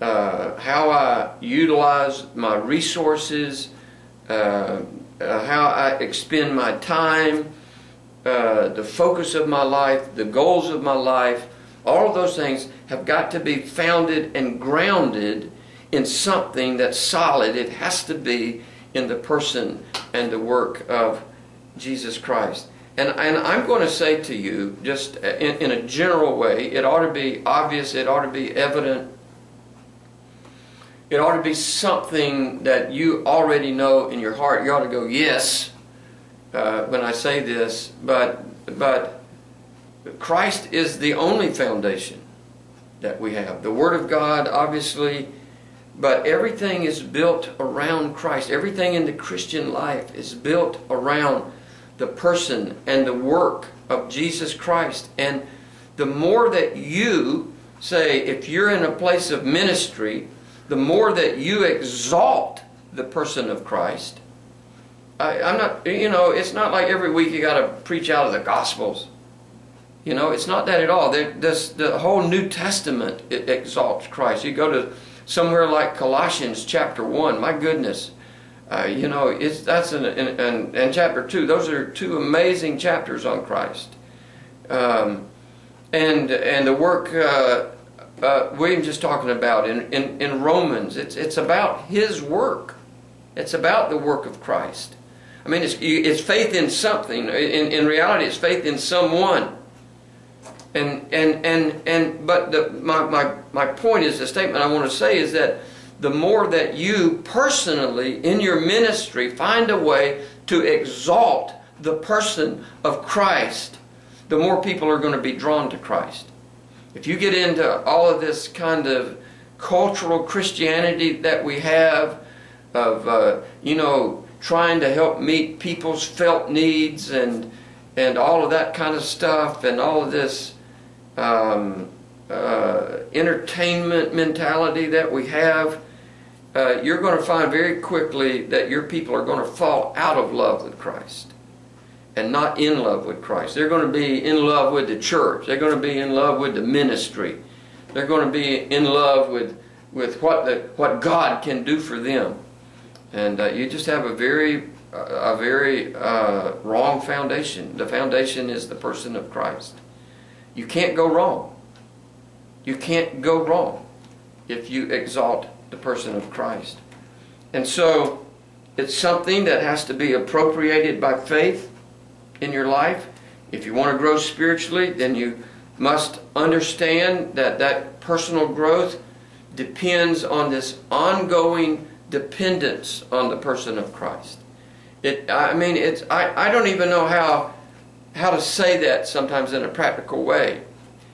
uh, how I utilize my resources, uh, uh, how I expend my time, uh, the focus of my life, the goals of my life, all of those things have got to be founded and grounded in something that's solid. It has to be in the person and the work of Jesus Christ. And, and I'm going to say to you, just in, in a general way, it ought to be obvious, it ought to be evident, it ought to be something that you already know in your heart. You ought to go, yes, uh, when I say this, but, but Christ is the only foundation that we have. The Word of God, obviously, but everything is built around Christ. Everything in the Christian life is built around the person and the work of Jesus Christ. And the more that you say, if you're in a place of ministry, the more that you exalt the person of Christ. I, am not, you know, it's not like every week you got to preach out of the Gospels. You know, it's not that at all. This, the whole New Testament exalts Christ. You go to somewhere like Colossians chapter 1, my goodness. Uh, you know, it's that's in, in, in, in, chapter 2. Those are two amazing chapters on Christ. Um, and and the work uh, uh, William's just talking about in, in, in Romans, it's, it's about his work. It's about the work of Christ. I mean, it's, it's faith in something. In, in reality, it's faith in someone. And, and, and, and but the, my, my, my point is, the statement I want to say is that the more that you personally, in your ministry, find a way to exalt the person of Christ, the more people are going to be drawn to Christ. If you get into all of this kind of cultural Christianity that we have, of, uh, you know, trying to help meet people's felt needs and, and all of that kind of stuff, and all of this um, uh, entertainment mentality that we have, uh, you're going to find very quickly that your people are going to fall out of love with Christ and not in love with Christ. They're going to be in love with the church. They're going to be in love with the ministry. They're going to be in love with, with what, the, what God can do for them. And uh, you just have a very, a very uh, wrong foundation. The foundation is the person of Christ. You can't go wrong. You can't go wrong if you exalt the person of Christ. And so it's something that has to be appropriated by faith in your life. If you want to grow spiritually, then you must understand that that personal growth depends on this ongoing dependence on the person of Christ. It, I mean, it's, I, I don't even know how, how to say that sometimes in a practical way.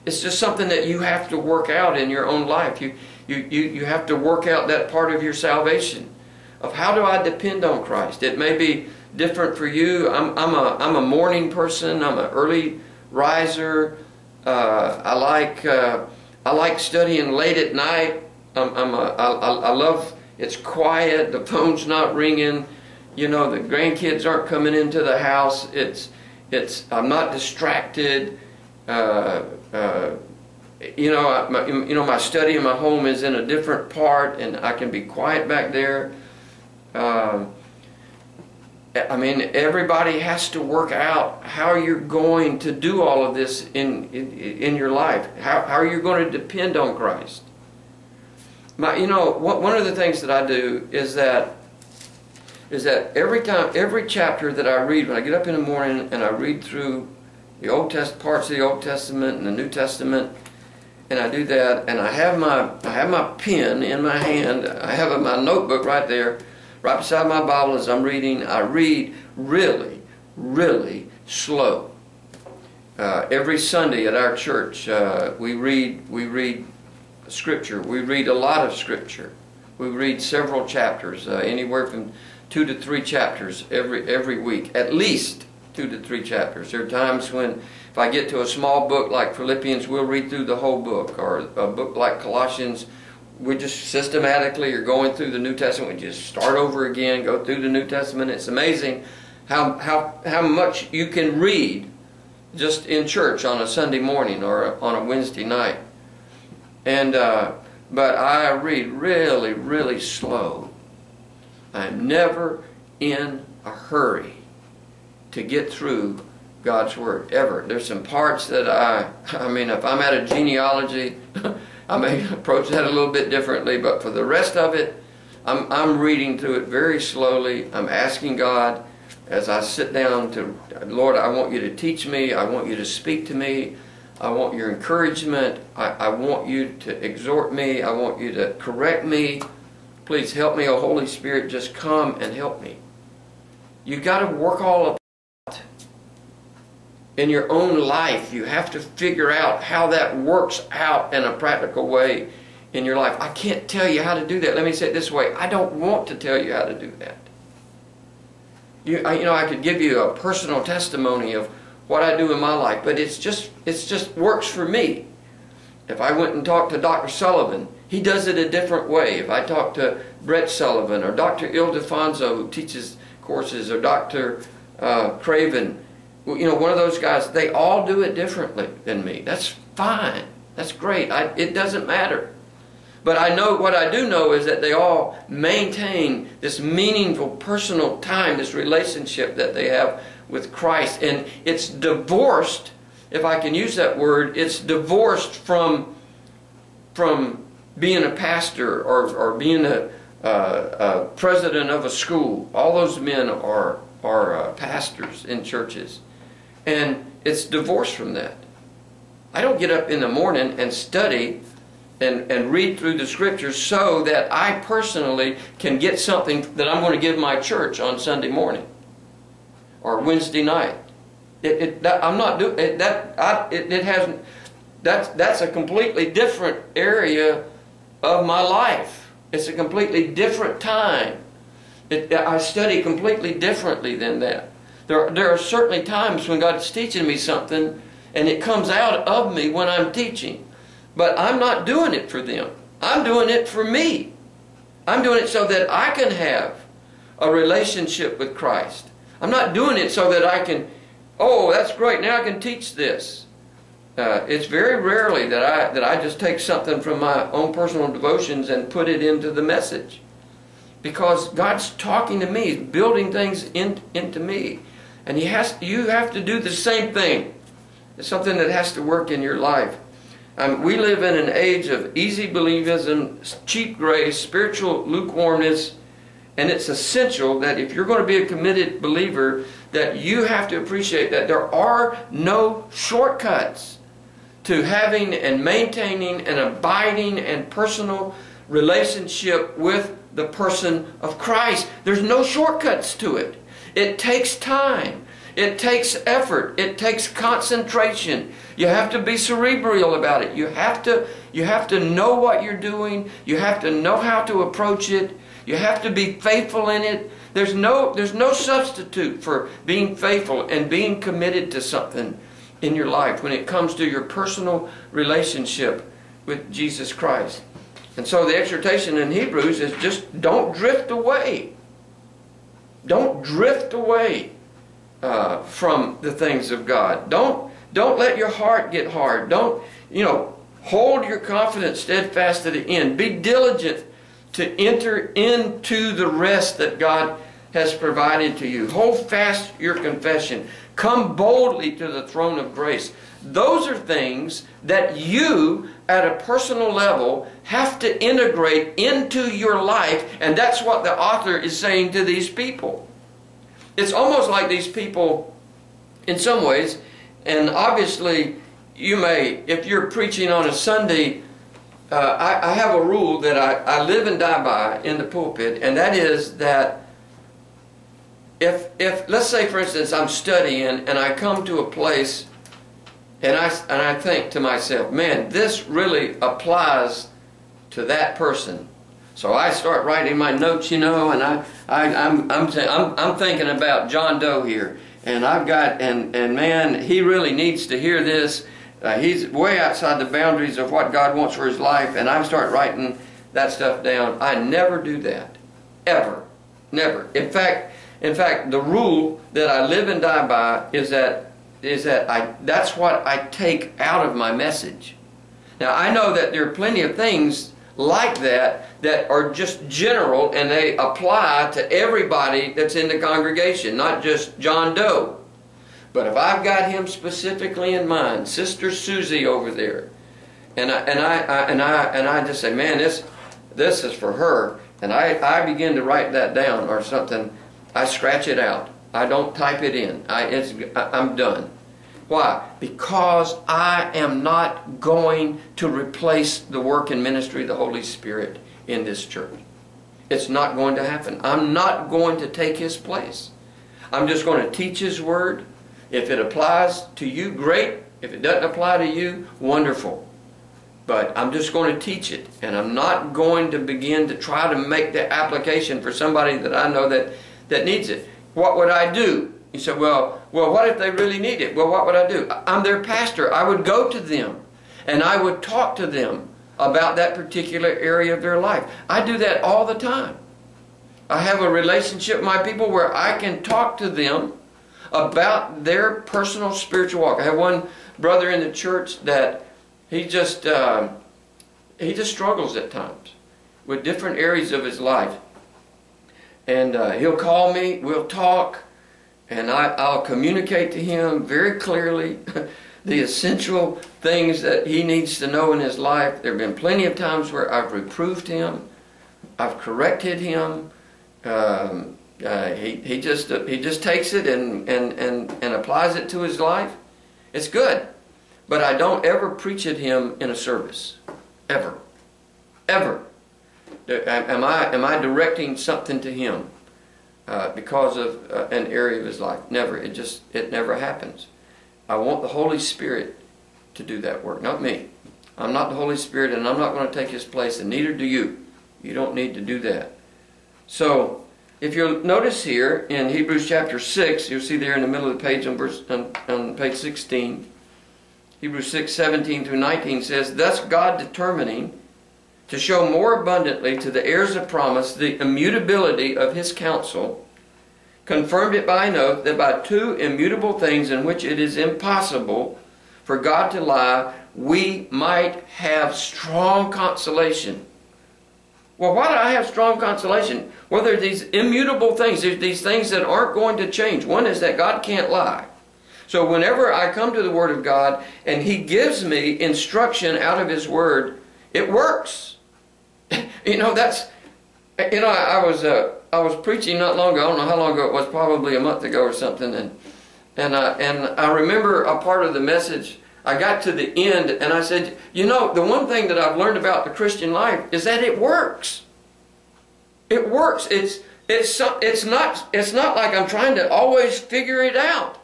It's just something that you have to work out in your own life. You, you, you, you have to work out that part of your salvation of how do I depend on Christ. It may be different for you. I'm, I'm, a, I'm a morning person. I'm an early riser. Uh, I like uh, I like studying late at night. I'm, I'm a, I, I love it's quiet. The phone's not ringing. You know the grandkids aren't coming into the house. It's it's I'm not distracted. Uh, uh you know, my, you know, my study in my home is in a different part, and I can be quiet back there. Um, I mean, everybody has to work out how you're going to do all of this in, in, in your life. How, how are you going to depend on Christ? My, you know, one of the things that I do is that is that every time, every chapter that I read, when I get up in the morning and I read through the Old Test parts of the Old Testament and the New Testament, and I do that, and I have my I have my pen in my hand, I have my notebook right there right beside my Bible as I'm reading. I read really, really slow. Uh, every Sunday at our church, uh, we read we read scripture. We read a lot of scripture. We read several chapters, uh, anywhere from two to three chapters every every week, at least two to three chapters. There are times when, if I get to a small book like Philippians, we'll read through the whole book, or a book like Colossians we just systematically are going through the New Testament. We just start over again, go through the New Testament. It's amazing how, how, how much you can read just in church on a Sunday morning or on a Wednesday night. And uh, but I read really, really slow. I'm never in a hurry to get through God's Word, ever. There's some parts that I, I mean, if I'm at a genealogy, I may approach that a little bit differently, but for the rest of it, I'm, I'm reading through it very slowly. I'm asking God as I sit down to, Lord, I want you to teach me. I want you to speak to me. I want your encouragement. I, I want you to exhort me. I want you to correct me. Please help me, O Holy Spirit. Just come and help me. You've got to work all of in your own life. You have to figure out how that works out in a practical way in your life. I can't tell you how to do that. Let me say it this way I don't want to tell you how to do that. You, I, you know, I could give you a personal testimony of what I do in my life, but it's just it's just works for me. If I went and talked to Dr. Sullivan, he does it a different way. If I talk to Brett Sullivan or Dr. Ildefonso, who teaches courses, or Dr. Uh, Craven, you know, one of those guys, they all do it differently than me. That's fine. That's great. I, it doesn't matter. But I know what I do know is that they all maintain this meaningful personal time, this relationship that they have with Christ. And it's divorced, if I can use that word, it's divorced from, from being a pastor or, or being a, uh, a president of a school. All those men are, are uh, pastors in churches. And it's divorced from that. I don't get up in the morning and study and, and read through the scriptures so that I personally can get something that I'm going to give my church on Sunday morning or Wednesday night. It, it, that, I'm not doing it, that. I, it, it hasn't. That's that's a completely different area of my life. It's a completely different time. It, I study completely differently than that. There, there are certainly times when God's teaching me something, and it comes out of me when I'm teaching. But I'm not doing it for them. I'm doing it for me. I'm doing it so that I can have a relationship with Christ. I'm not doing it so that I can, oh, that's great, now I can teach this. Uh, it's very rarely that I, that I just take something from my own personal devotions and put it into the message. Because God's talking to me, building things in, into me. And has, you have to do the same thing. It's something that has to work in your life. Um, we live in an age of easy believism, cheap grace, spiritual lukewarmness, and it's essential that if you're going to be a committed believer, that you have to appreciate that there are no shortcuts to having and maintaining an abiding and personal relationship with the person of Christ. There's no shortcuts to it. It takes time. It takes effort. It takes concentration. You have to be cerebral about it. You have to you have to know what you're doing. You have to know how to approach it. You have to be faithful in it. There's no there's no substitute for being faithful and being committed to something in your life when it comes to your personal relationship with Jesus Christ. And so the exhortation in Hebrews is just don't drift away. Don't drift away uh, from the things of God. Don't don't let your heart get hard. Don't you know? Hold your confidence steadfast to the end. Be diligent to enter into the rest that God has provided to you. Hold fast your confession. Come boldly to the throne of grace. Those are things that you, at a personal level, have to integrate into your life, and that's what the author is saying to these people. It's almost like these people, in some ways, and obviously, you may, if you're preaching on a Sunday, uh, I, I, have a rule that I, I live and die by in the pulpit, and that is that if, if let's say, for instance, I'm studying and I come to a place and I, and I think to myself, man, this really applies to that person. So I start writing my notes, you know, and I, I, I'm, I'm, I'm, I'm thinking about John Doe here. And I've got, and, and man, he really needs to hear this. Uh, he's way outside the boundaries of what God wants for his life. And I start writing that stuff down. I never do that. Ever. Never. In fact, in fact, the rule that I live and die by is that is that I that's what I take out of my message. Now I know that there are plenty of things like that that are just general and they apply to everybody that's in the congregation, not just John Doe. But if I've got him specifically in mind, Sister Susie over there, and I and I, I and I and I just say, man, this this is for her, and I I begin to write that down or something, I scratch it out. I don't type it in. I it's I'm done. Why? Because I am not going to replace the work and ministry of the Holy Spirit in this church. It's not going to happen. I'm not going to take his place. I'm just going to teach his word. If it applies to you, great. If it doesn't apply to you, wonderful. But I'm just going to teach it. And I'm not going to begin to try to make the application for somebody that I know that, that needs it. What would I do? You said, well, well, what if they really need it? Well, what would I do? I'm their pastor. I would go to them and I would talk to them about that particular area of their life. I do that all the time. I have a relationship with my people where I can talk to them about their personal spiritual walk. I have one brother in the church that he just uh, he just struggles at times with different areas of his life, and uh, he'll call me. We'll talk and I, I'll communicate to him very clearly the essential things that he needs to know in his life. There have been plenty of times where I've reproved him, I've corrected him. Um, uh, he, he just uh, he just takes it and, and, and, and applies it to his life. It's good. But I don't ever preach at him in a service. Ever. Ever. Am I, am I directing something to him? uh, because of uh, an area of his life. Never. It just, it never happens. I want the Holy Spirit to do that work, not me. I'm not the Holy Spirit and I'm not going to take his place, and neither do you. You don't need to do that. So, if you'll notice here in Hebrews chapter 6, you'll see there in the middle of the page on, verse, on, on page 16, Hebrews 6, 17 through 19 says, Thus God determining to show more abundantly to the heirs of promise the immutability of his counsel, confirmed it by an oath that by two immutable things in which it is impossible for God to lie, we might have strong consolation. Well, why do I have strong consolation? Well, there are these immutable things, there's these things that aren't going to change. One is that God can't lie. So whenever I come to the Word of God and He gives me instruction out of His Word, it works. You know, that's, you know, I, I was, uh, I was preaching not long ago, I don't know how long ago it was, probably a month ago or something, and, and, uh, and I remember a part of the message, I got to the end and I said, you know, the one thing that I've learned about the Christian life is that it works. It works. It's, it's, it's, not, it's not like I'm trying to always figure it out.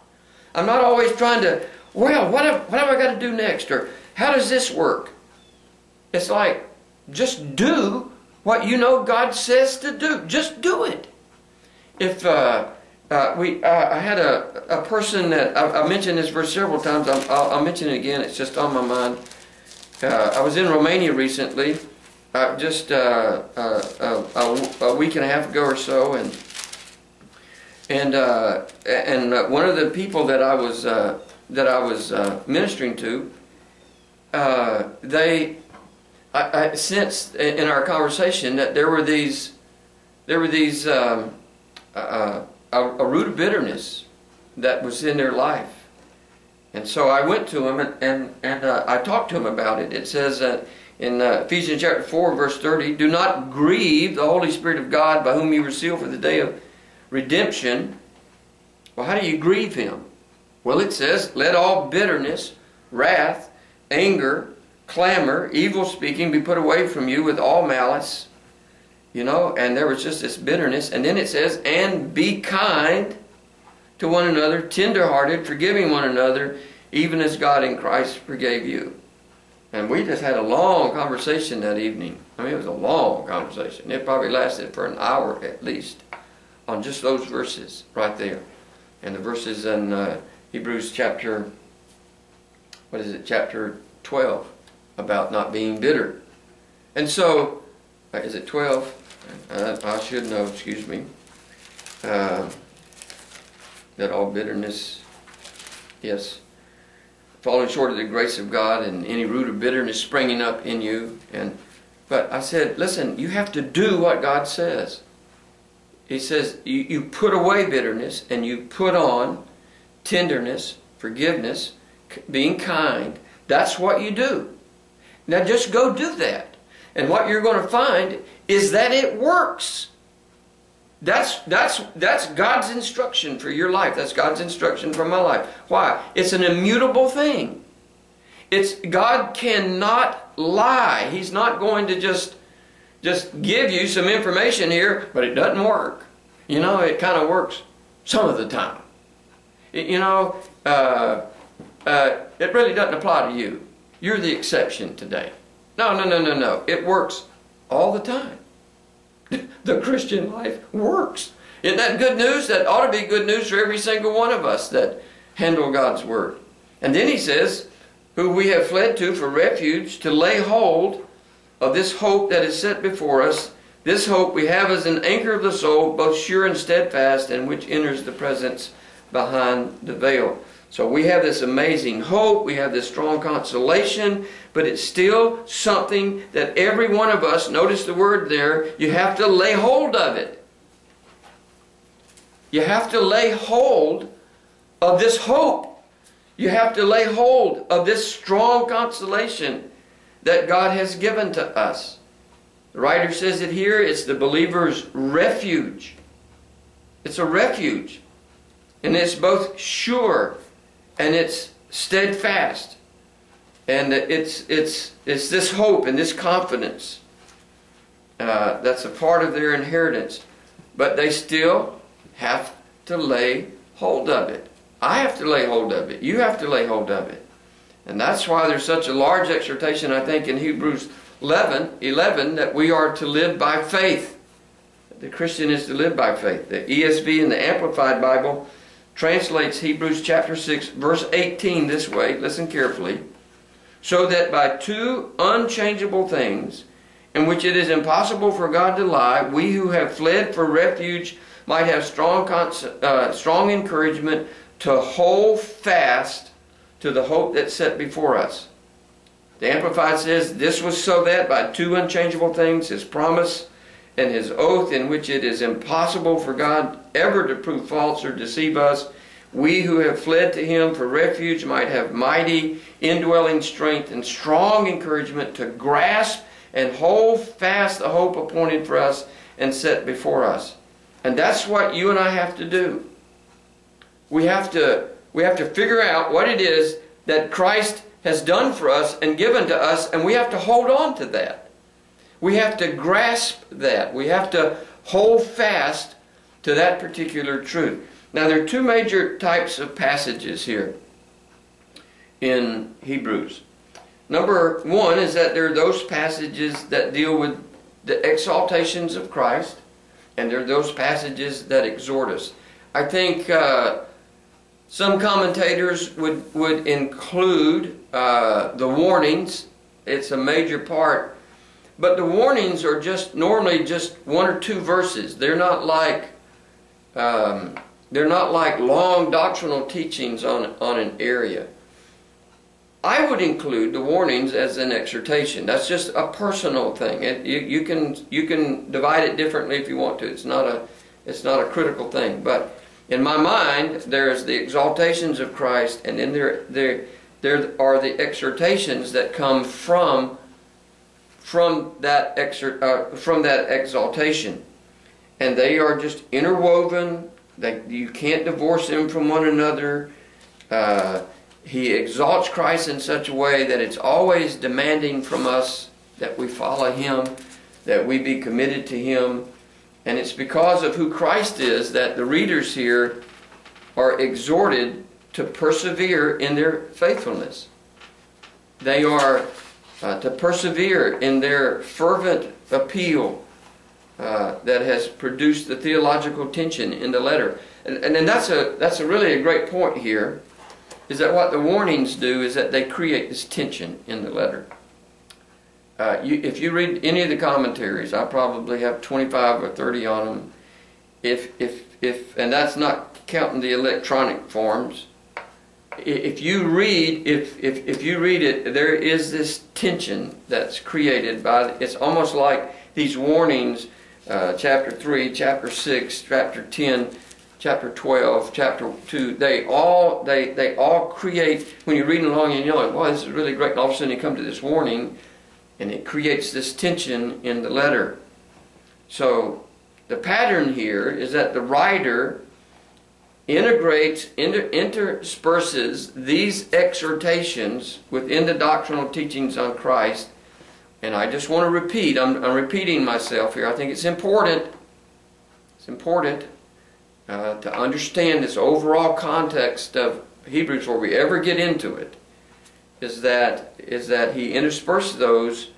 I'm not always trying to, well, what have, what have I got to do next? Or how does this work? It's like, just do what you know God says to do. Just do it. If uh, uh, we, uh, I had a, a person that I, I mentioned this verse several times. I'll, I'll, I'll, mention it again. It's just on my mind. Uh, I was in Romania recently, uh, just uh, a, a, week and a half ago or so, and and and one of the people that I was that I was ministering to, they I, I sensed in our conversation that there were these, there were these, um, uh, a, a, root of bitterness that was in their life. And so I went to him and, and, and uh, I talked to him about it. It says uh, in uh, Ephesians chapter 4, verse 30, Do not grieve the Holy Spirit of God by whom you were sealed for the day of redemption. Well, how do you grieve him? Well, it says, Let all bitterness, wrath, anger, clamor, evil speaking be put away from you with all malice. You know, and there was just this bitterness. And then it says, and be kind to one another, tenderhearted, forgiving one another, even as God in Christ forgave you. And we just had a long conversation that evening. I mean, it was a long conversation. It probably lasted for an hour at least on just those verses right there. And the verses in uh, Hebrews chapter, what is it, chapter 12 about not being bitter. And so, uh, is it 12? Uh, I should know, excuse me. Uh, that all bitterness, yes, falling short of the grace of God and any root of bitterness springing up in you. And But I said, listen, you have to do what God says. He says, you, you put away bitterness and you put on tenderness, forgiveness, being kind. That's what you do. Now just go do that. And what you're going to find is that it works. That's, that's, that's God's instruction for your life. That's God's instruction for my life. Why? It's an immutable thing. It's God cannot lie. He's not going to just just give you some information here, but it doesn't work. You know, it kind of works some of the time. It, you know, uh, uh, it really doesn't apply to you. You're the exception today. No, no, no, no, no. It works all the time. the Christian life works. Isn't that good news? That ought to be good news for every single one of us that handle God's Word. And then he says, who we have fled to for refuge, to lay hold of this hope that is set before us. This hope we have as an anchor of the soul, both sure and steadfast, and which enters the presence behind the veil. So we have this amazing hope, we have this strong consolation, but it's still something that every one of us, notice the word there, you have to lay hold of it. You have to lay hold of this hope. You have to lay hold of this strong consolation that God has given to us. The writer says it here, it's the believer's refuge. It's a refuge. And it's both sure and it's steadfast. And it's, it's, it's this hope and this confidence uh, that's a part of their inheritance. But they still have to lay hold of it. I have to lay hold of it. You have to lay hold of it. And that's why there's such a large exhortation, I think, in Hebrews 11, 11 that we are to live by faith. The Christian is to live by faith. The ESV and the Amplified Bible translates Hebrews chapter 6, verse 18 this way. Listen carefully. So that by two unchangeable things, in which it is impossible for God to lie, we who have fled for refuge might have strong, uh, strong encouragement to hold fast to the hope that's set before us. The Amplified says, This was so that by two unchangeable things, His promise and His oath, in which it is impossible for God ever to prove false or deceive us, we who have fled to Him for refuge might have mighty indwelling strength and strong encouragement to grasp and hold fast the hope appointed for us and set before us. And that's what you and I have to do. We have to we have to figure out what it is that Christ has done for us and given to us, and we have to hold on to that. We have to grasp that. We have to hold fast to that particular truth. Now, there are two major types of passages here in Hebrews. Number one is that there are those passages that deal with the exaltations of Christ, and there are those passages that exhort us. I think uh, some commentators would, would include uh, the warnings. It's a major part. But the warnings are just normally just one or two verses. They're not like um, they're not like long doctrinal teachings on, on an area. I would include the warnings as an exhortation. That's just a personal thing. It, you, you, can you can divide it differently if you want to. It's not a it's not a critical thing. But in my mind, there's the exaltations of Christ, and then there, there, there are the exhortations that come from, from, that, exer, uh, from that exaltation. And they are just interwoven, that you can't divorce them from one another. Uh, he exalts Christ in such a way that it's always demanding from us that we follow Him, that we be committed to Him, and it's because of who Christ is that the readers here are exhorted to persevere in their faithfulness. They are uh, to persevere in their fervent appeal uh, that has produced the theological tension in the letter. And, and, that's, a, that's a really a great point here, is that what the warnings do is that they create this tension in the letter. Uh, you, if you read any of the commentaries, I probably have 25 or 30 on them. If, if, if, and that's not counting the electronic forms. If you read if, if if you read it there is this tension that's created by it's almost like these warnings uh, chapter 3 chapter 6 chapter 10 chapter 12 chapter 2 they all they they all create when you're reading along and you're like wow this is really great and all of a sudden you come to this warning and it creates this tension in the letter. So the pattern here is that the writer integrates, inter, intersperses these exhortations within the doctrinal teachings on Christ. And I just want to repeat, I'm, I'm repeating myself here. I think it's important, it's important uh, to understand this overall context of Hebrews before we ever get into it. Is that is that he intersperses those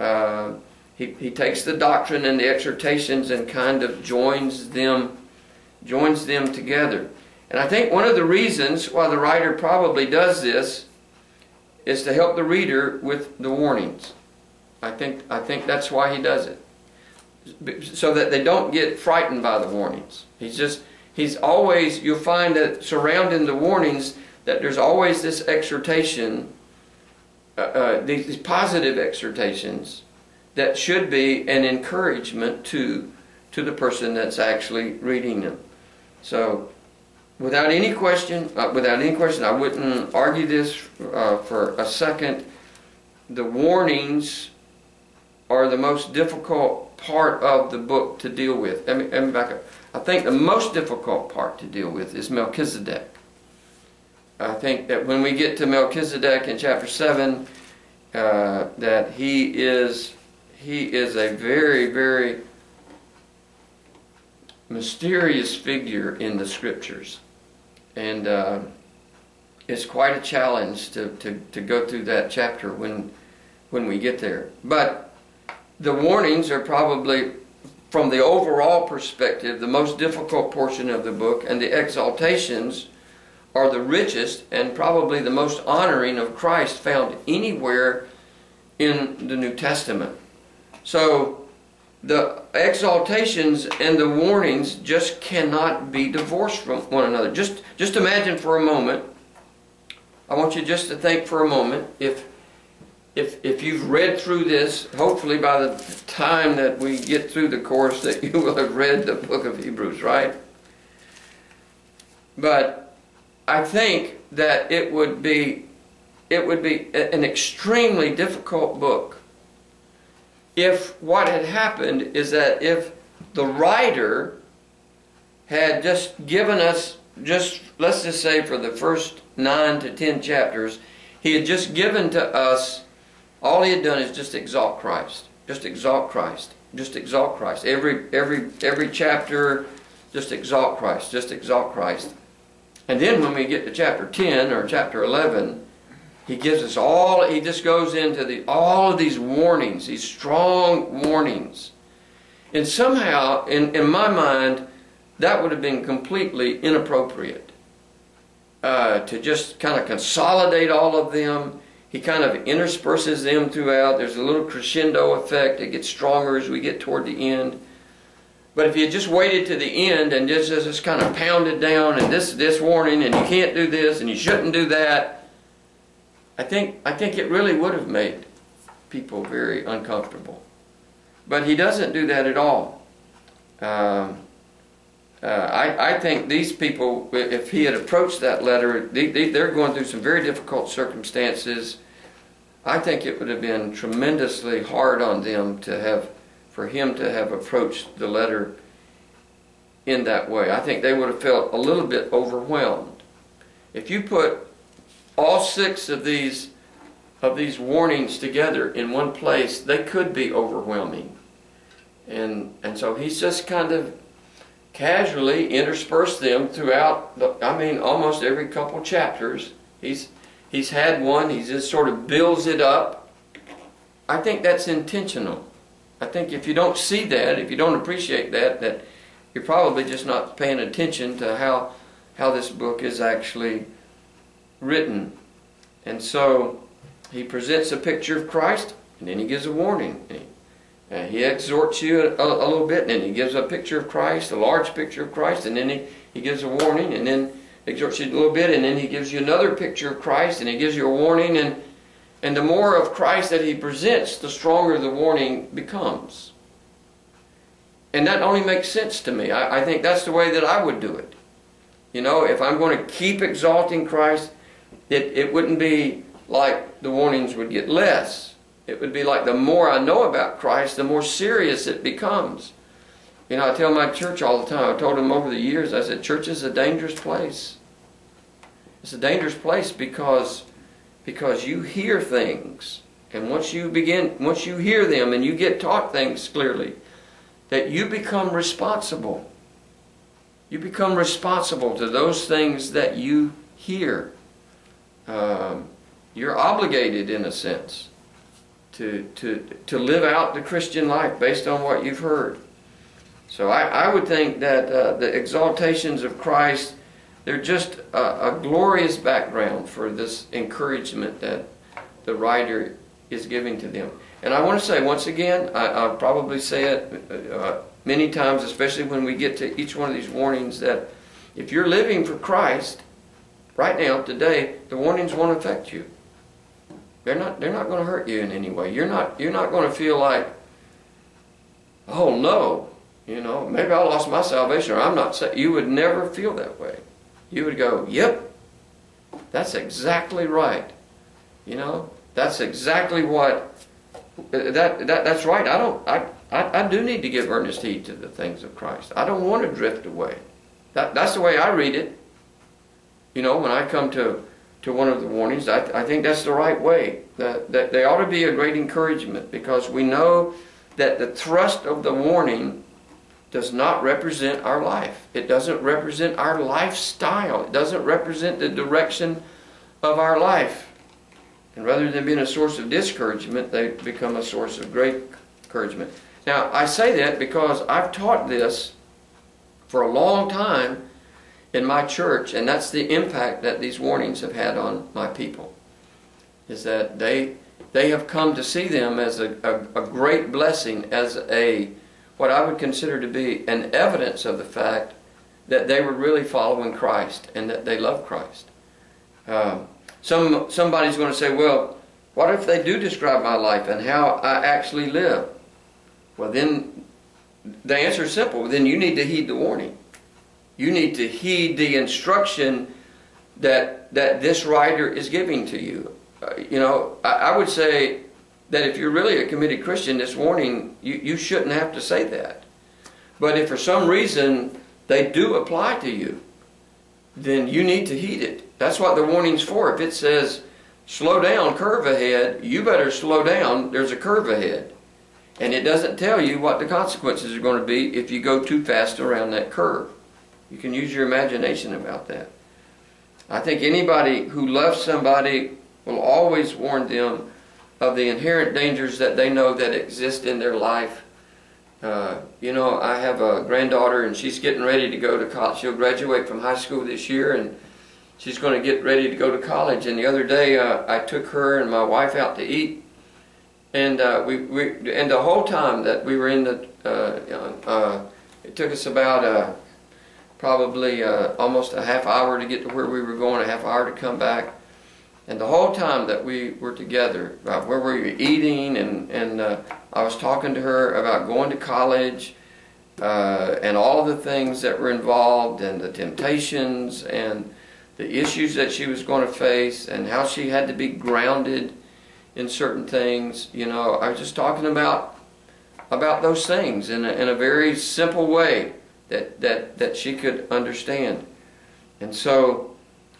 uh, he, he takes the doctrine and the exhortations and kind of joins them joins them together. And I think one of the reasons why the writer probably does this is to help the reader with the warnings. I think I think that's why he does it. So that they don't get frightened by the warnings. He's just he's always you'll find that surrounding the warnings that there's always this exhortation uh, uh, these, these positive exhortations that should be an encouragement to to the person that's actually reading them. So, without any question, uh, without any question, I wouldn't argue this uh, for a second. The warnings are the most difficult part of the book to deal with. Let me, let me back up. I think the most difficult part to deal with is Melchizedek. I think that when we get to Melchizedek in chapter seven, uh, that he is he is a very very mysterious figure in the scriptures, and uh, it's quite a challenge to, to, to go through that chapter when when we get there. But the warnings are probably from the overall perspective the most difficult portion of the book, and the exaltations are the richest and probably the most honoring of Christ found anywhere in the New Testament. So the exaltations and the warnings just cannot be divorced from one another. Just just imagine for a moment. I want you just to think for a moment if if if you've read through this, hopefully by the time that we get through the course that you will have read the book of Hebrews, right? But I think that it would be it would be an extremely difficult book if what had happened is that if the writer had just given us just let's just say for the first nine to ten chapters he had just given to us all he had done is just exalt christ just exalt christ just exalt christ. Every every every chapter just exalt christ just exalt christ. And then when we get to chapter 10 or chapter 11 he gives us all, he just goes into the, all of these warnings, these strong warnings. And somehow, in, in my mind, that would have been completely inappropriate. Uh, to just kind of consolidate all of them. He kind of intersperses them throughout. There's a little crescendo effect. It gets stronger as we get toward the end. But if you just waited to the end and just, just kind of pounded down and this this warning and you can't do this and you shouldn't do that, I think I think it really would have made people very uncomfortable. But he doesn't do that at all. Um, uh, I, I think these people, if he had approached that letter, they, they're going through some very difficult circumstances. I think it would have been tremendously hard on them to have, for him to have approached the letter in that way. I think they would have felt a little bit overwhelmed. If you put all six of these of these warnings together in one place, they could be overwhelming. And and so he's just kind of casually interspersed them throughout the, I mean almost every couple chapters. He's he's had one, he just sort of builds it up. I think that's intentional. I think if you don't see that, if you don't appreciate that, that you're probably just not paying attention to how how this book is actually written. And so he presents a picture of Christ, and then he gives a warning. He, uh, he exhorts you a, a, little bit, and then he gives a picture of Christ, a large picture of Christ, and then he, he gives a warning, and then exhorts you a little bit, and then he gives you another picture of Christ, and he gives you a warning, and and the more of Christ that he presents, the stronger the warning becomes. And that only makes sense to me. I, I think that's the way that I would do it. You know, if I'm going to keep exalting Christ, it, it wouldn't be like the warnings would get less. It would be like the more I know about Christ, the more serious it becomes. You know, I tell my church all the time, I told them over the years, I said, church is a dangerous place. It's a dangerous place because, because you hear things. And once you begin, once you hear them and you get taught things clearly, that you become responsible. You become responsible to those things that you hear. Um, you're obligated, in a sense, to, to, to live out the Christian life based on what you've heard. So I, I would think that uh, the exaltations of Christ, they're just a, a glorious background for this encouragement that the writer is giving to them. And I want to say once again, I, will probably say it uh, many times, especially when we get to each one of these warnings, that if you're living for Christ right now, today, the warnings won't affect you. They're not. They're not going to hurt you in any way. You're not. You're not going to feel like, oh no, you know, maybe I lost my salvation, or I'm not. Sa-. You would never feel that way. You would go, yep, that's exactly right. You know, that's exactly what uh, that, that that's right. I don't. I, I, I do need to give earnest heed to the things of Christ. I don't want to drift away. That, that's the way I read it. You know, when I come to to one of the warnings, I, I think that's the right way. That, that they ought to be a great encouragement because we know that the thrust of the warning does not represent our life. It doesn't represent our lifestyle. It doesn't represent the direction of our life. And rather than being a source of discouragement, they become a source of great encouragement. Now, I say that because I've taught this for a long time in my church, and that's the impact that these warnings have had on my people. Is that they they have come to see them as a, a, a great blessing, as a what I would consider to be an evidence of the fact that they were really following Christ and that they love Christ. Um, some, somebody's going to say, well, what if they do describe my life and how I actually live? Well, then the answer is simple. Then you need to heed the warning. You need to heed the instruction that that this writer is giving to you. Uh, you know, I, I, would say that if you're really a committed Christian, this warning you, you shouldn't have to say that. But if for some reason they do apply to you, then you need to heed it. That's what the warning's for. If it says, slow down, curve ahead, you better slow down, there's a curve ahead. And it doesn't tell you what the consequences are going to be if you go too fast around that curve. You can use your imagination about that. I think anybody who loves somebody will always warn them of the inherent dangers that they know that exist in their life. Uh, you know, I have a granddaughter and she's getting ready to go to college. She'll graduate from high school this year and she's going to get ready to go to college. And the other day, uh, I took her and my wife out to eat, and uh, we, we and the whole time that we were in the, uh, uh it took us about uh, probably uh, almost a half hour to get to where we were going, a half hour to come back. And the whole time that we were together, about where we were eating, and, and I was talking to her about going to college, uh, and all the things that were involved and the temptations and the issues that she was going to face and how she had to be grounded in certain things. You know, I was just talking about about those things in a, in a very simple way that, that, that she could understand. And so,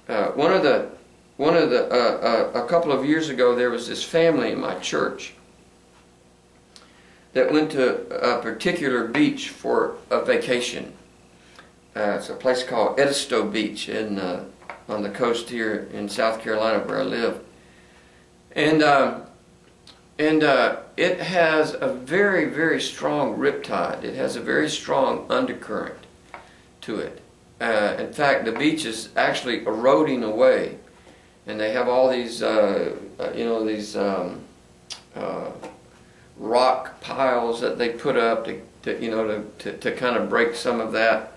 uh, one of the one of the uh, uh, a couple of years ago, there was this family in my church that went to a particular beach for a vacation. Uh, it's a place called Edisto Beach in uh, on the coast here in South Carolina where I live. And, uh, and uh, it has a very, very strong riptide. It has a very strong undercurrent to it. Uh, in fact, the beach is actually eroding away. And they have all these, uh, uh, you know, these um, uh, rock piles that they put up to, to you know, to, to, to kind of break some of that.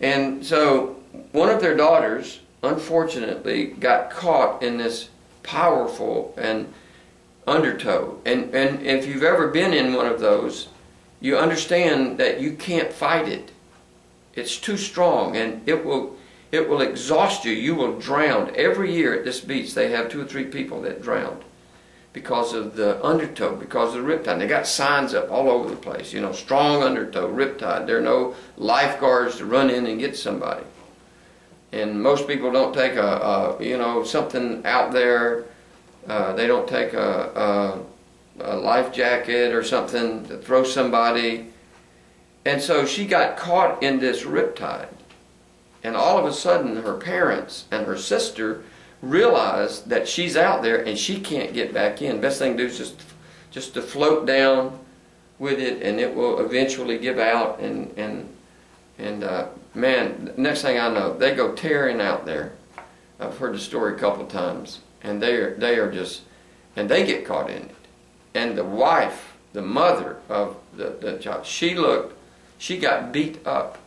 And so one of their daughters, unfortunately, got caught in this powerful and undertow. And, and if you've ever been in one of those, you understand that you can't fight it. It's too strong and it will, it will exhaust you. You will drown. Every year at this beach, they have two or three people that drowned because of the undertow, because of the riptide. They got signs up all over the place, you know, strong undertow, riptide. There are no lifeguards to run in and get somebody. And most people don't take a, a you know, something out there. Uh, they don't take a, a, a life jacket or something to throw somebody. And so she got caught in this riptide. And all of a sudden, her parents and her sister realize that she's out there and she can't get back in. Best thing to do is just just to float down with it, and it will eventually give out. And and and uh, man, next thing I know, they go tearing out there. I've heard the story a couple times, and they are they are just and they get caught in it. And the wife, the mother of the, the child, she looked, she got beat up.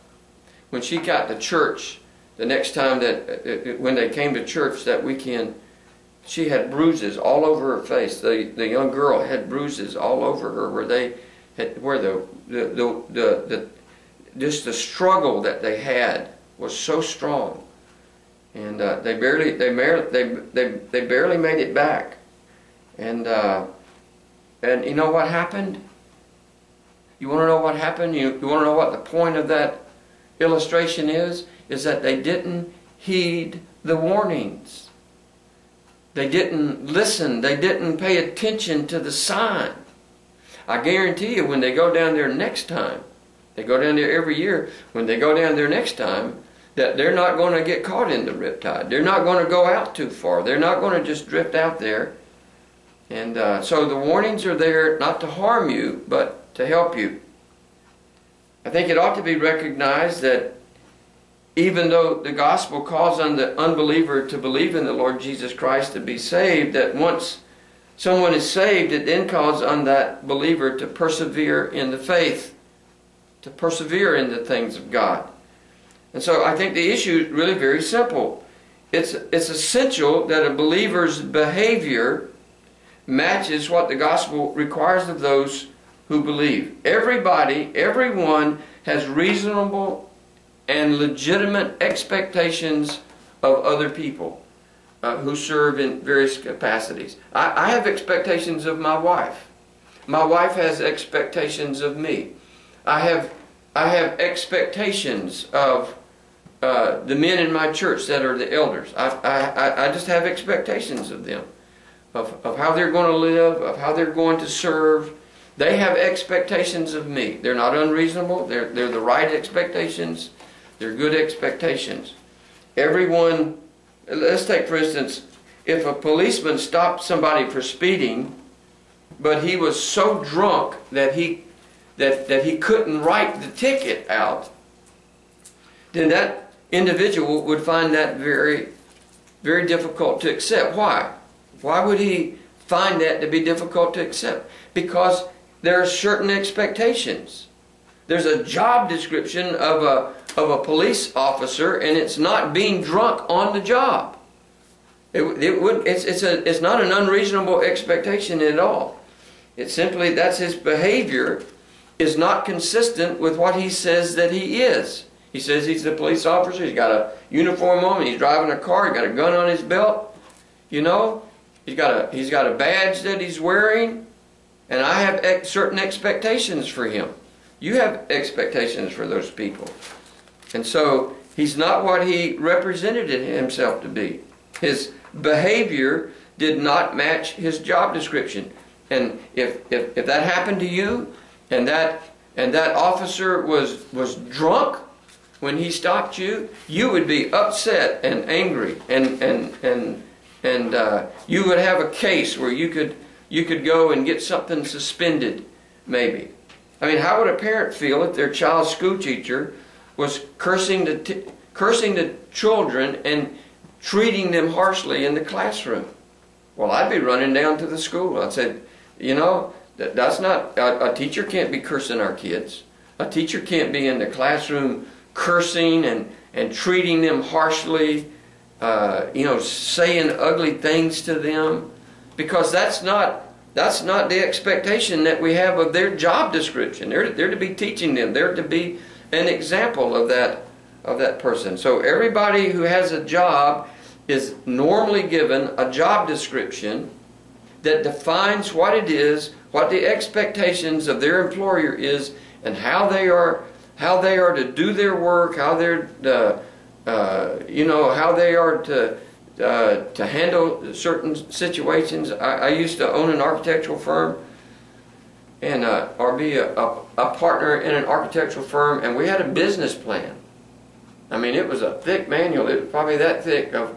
When she got to church the next time that uh, uh, when they came to church that weekend she had bruises all over her face. The the young girl had bruises all over her where they had where the the the, the, the just the struggle that they had was so strong and uh, they barely they, they they they barely made it back and uh, and you know what happened you want to know what happened you, you want to know what the point of that illustration is is that they didn't heed the warnings. They didn't listen. They didn't pay attention to the sign. I guarantee you, when they go down there next time, they go down there every year, when they go down there next time, that they're not going to get caught in the riptide. They're not going to go out too far. They're not going to just drift out there. And uh, so the warnings are there not to harm you, but to help you. I think it ought to be recognized that even though the gospel calls on the unbeliever to believe in the Lord Jesus Christ to be saved, that once someone is saved, it then calls on that believer to persevere in the faith, to persevere in the things of God. And so I think the issue is really very simple. It's, it's essential that a believer's behavior matches what the gospel requires of those who believe. Everybody, everyone has reasonable and legitimate expectations of other people uh, who serve in various capacities. I, I have expectations of my wife. My wife has expectations of me. I have I have expectations of uh, the men in my church that are the elders. I, I, I just have expectations of them, of, of how they're going to live, of how they're going to serve. They have expectations of me. They're not unreasonable. They're, they're the right expectations. They're good expectations. Everyone, let's take for instance, if a policeman stopped somebody for speeding, but he was so drunk that he that, that he couldn't write the ticket out, then that individual would find that very, very difficult to accept. Why? Why would he find that to be difficult to accept? Because there are certain expectations. There's a job description of a of a police officer and it's not being drunk on the job. It, it would, it's, it's, a, it's not an unreasonable expectation at all. It's simply that's his behavior is not consistent with what he says that he is. He says he's a police officer, he's got a uniform on, he's driving a car, he's got a gun on his belt, you know, he's got a, he's got a badge that he's wearing, and I have ex certain expectations for him. You have expectations for those people. And so he's not what he represented himself to be. His behavior did not match his job description. And if, if, if that happened to you and that and that officer was was drunk when he stopped you, you would be upset and angry and and and and uh, you would have a case where you could you could go and get something suspended, maybe. I mean, how would a parent feel if their child's school teacher was cursing the, cursing the children and treating them harshly in the classroom. Well, I'd be running down to the school. I'd say, you know, that, that's not, a, a teacher can't be cursing our kids. A teacher can't be in the classroom cursing and, and treating them harshly, uh, you know, saying ugly things to them, because that's not that's not the expectation that we have of their job description. They're, they're to be teaching them. They're to be an example of that of that person. So everybody who has a job is normally given a job description that defines what it is, what the expectations of their employer is, and how they are how they are to do their work, how they're uh, uh, you know how they are to uh, to handle certain situations. I, I, used to own an architectural firm and uh, or be a, a, a, partner in an architectural firm, and we had a business plan. I mean, it was a thick manual. It was probably that thick of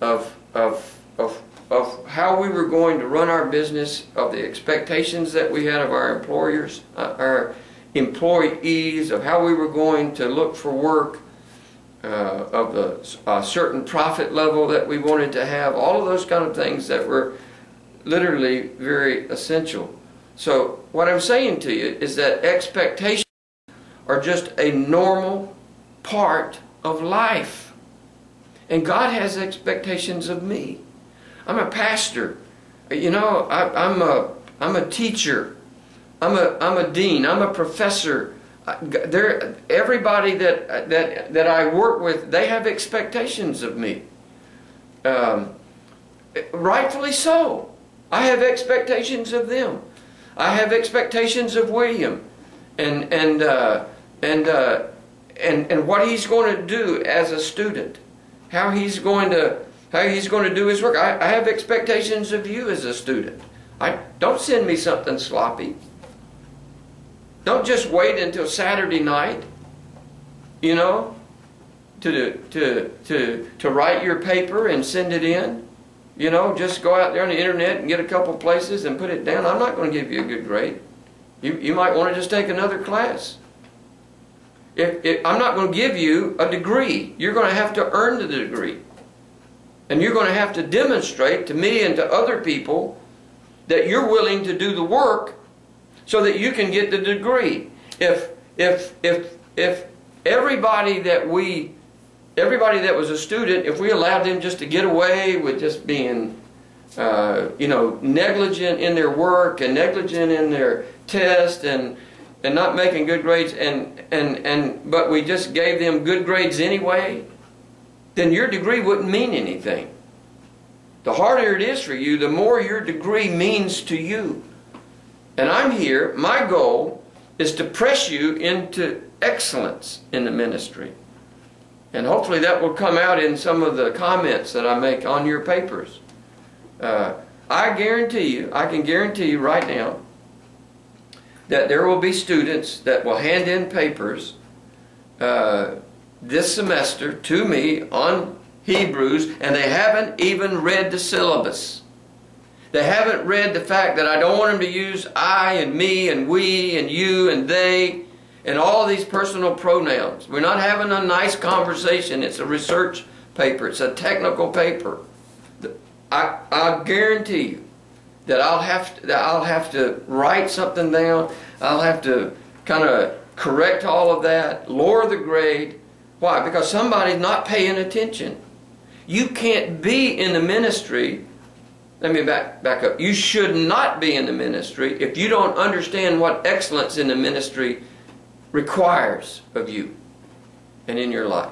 of of of of how we were going to run our business, of the expectations that we had of our employers, uh, our employees, of how we were going to look for work, uh, of a, uh, certain profit level that we wanted to have, all of those kind of things that were literally very essential. So what I'm saying to you is that expectations are just a normal part of life. And God has expectations of me. I'm a pastor. You know, I, am a I'm a teacher. I'm a I'm a dean. I'm a professor. There, everybody that that that I work with, they have expectations of me. Um, rightfully so. I have expectations of them. I have expectations of William, and and uh, and uh, and and what he's going to do as a student, how he's going to how he's going to do his work. I, I have expectations of you as a student. I don't send me something sloppy. Don't just wait until Saturday night, you know, to, to, to, to write your paper and send it in. You know, just go out there on the internet and get a couple places and put it down. I'm not going to give you a good grade. You, you might want to just take another class. If, if, I'm not going to give you a degree. You're going to have to earn the degree. And you're going to have to demonstrate to me and to other people that you're willing to do the work so that you can get the degree. If if if if everybody that we everybody that was a student, if we allowed them just to get away with just being uh, you know negligent in their work and negligent in their test and and not making good grades and and and but we just gave them good grades anyway, then your degree wouldn't mean anything. The harder it is for you, the more your degree means to you. And I'm here, my goal is to press you into excellence in the ministry. And hopefully that will come out in some of the comments that I make on your papers. Uh, I guarantee you, I can guarantee you right now, that there will be students that will hand in papers uh, this semester to me on Hebrews, and they haven't even read the syllabus. They haven't read the fact that I don't want them to use I and me and we and you and they and all these personal pronouns. We're not having a nice conversation. It's a research paper. It's a technical paper. I, I guarantee you that I'll have to, that I'll have to write something down. I'll have to kind of correct all of that, lower the grade. Why? Because somebody's not paying attention. You can't be in the ministry let me back, back up. You should not be in the ministry if you don't understand what excellence in the ministry requires of you and in your life.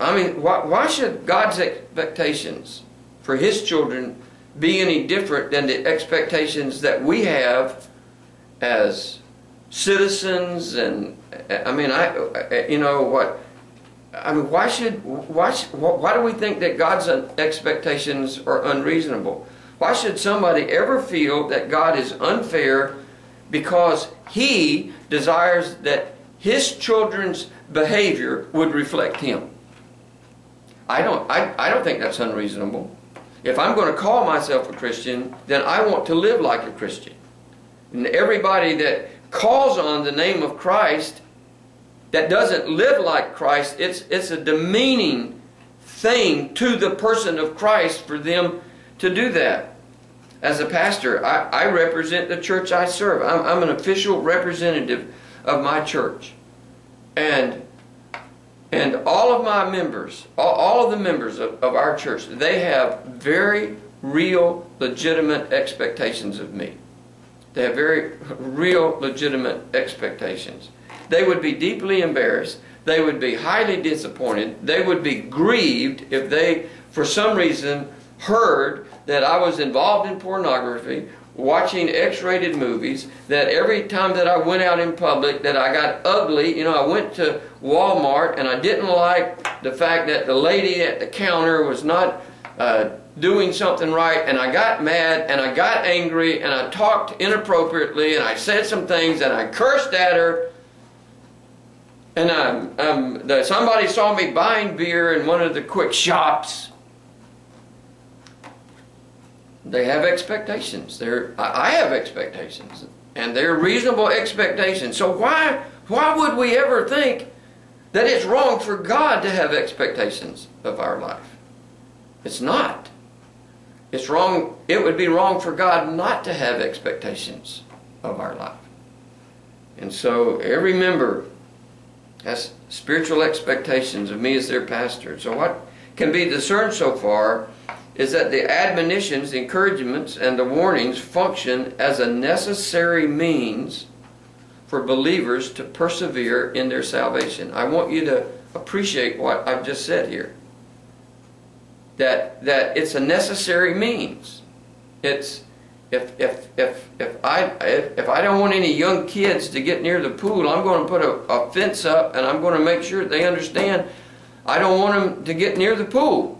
I mean, why, why should God's expectations for His children be any different than the expectations that we have as citizens? And I mean, I, you know what? I mean, why should why why do we think that God's expectations are unreasonable? Why should somebody ever feel that God is unfair because He desires that His children's behavior would reflect Him? I don't I, I don't think that's unreasonable. If I'm going to call myself a Christian, then I want to live like a Christian. And everybody that calls on the name of Christ that doesn't live like Christ, it's, it's a demeaning thing to the person of Christ for them to do that. As a pastor, I, I represent the church I serve. I'm, I'm an official representative of my church. And and all of my members, all, all of the members of, of our church, they have very real, legitimate expectations of me. They have very real, legitimate expectations. They would be deeply embarrassed. They would be highly disappointed. They would be grieved if they, for some reason, heard that I was involved in pornography watching X-rated movies, that every time that I went out in public that I got ugly, you know, I went to Walmart and I didn't like the fact that the lady at the counter was not uh, doing something right and I got mad and I got angry and I talked inappropriately and I said some things and I cursed at her and um, um, the, somebody saw me buying beer in one of the quick shops they have expectations. They're, I have expectations, and they're reasonable expectations. So why, why would we ever think that it's wrong for God to have expectations of our life? It's not. It's wrong. It would be wrong for God not to have expectations of our life. And so every member has spiritual expectations of me as their pastor. So what can be discerned so far is that the admonitions, the encouragements, and the warnings function as a necessary means for believers to persevere in their salvation. I want you to appreciate what I've just said here. That that it's a necessary means. It's if if if if I if, if I don't want any young kids to get near the pool, I'm going to put a, a fence up and I'm going to make sure they understand I don't want them to get near the pool.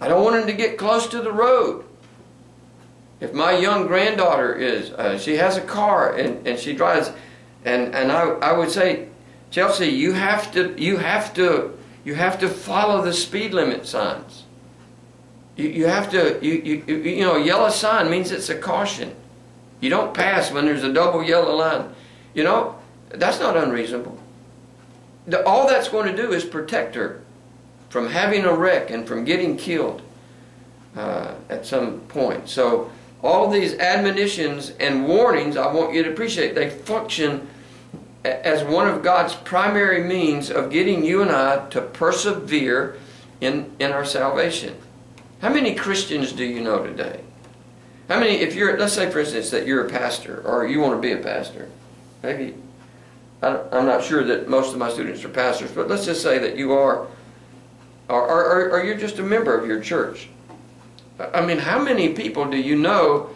I don't want them to get close to the road. If my young granddaughter is, uh, she has a car and, and she drives, and, and I, I would say, Chelsea, you have to, you have to, you have to follow the speed limit signs. You, you have to, you, you, you know, a yellow sign means it's a caution. You don't pass when there's a double yellow line. You know, that's not unreasonable. The, all that's going to do is protect her from having a wreck and from getting killed uh, at some point. So all these admonitions and warnings, I want you to appreciate, they function as one of God's primary means of getting you and I to persevere in, in our salvation. How many Christians do you know today? How many, if you're, let's say for instance that you're a pastor or you want to be a pastor. Maybe, I'm not sure that most of my students are pastors, but let's just say that you are or, or, or you're just a member of your church. I mean, how many people do you know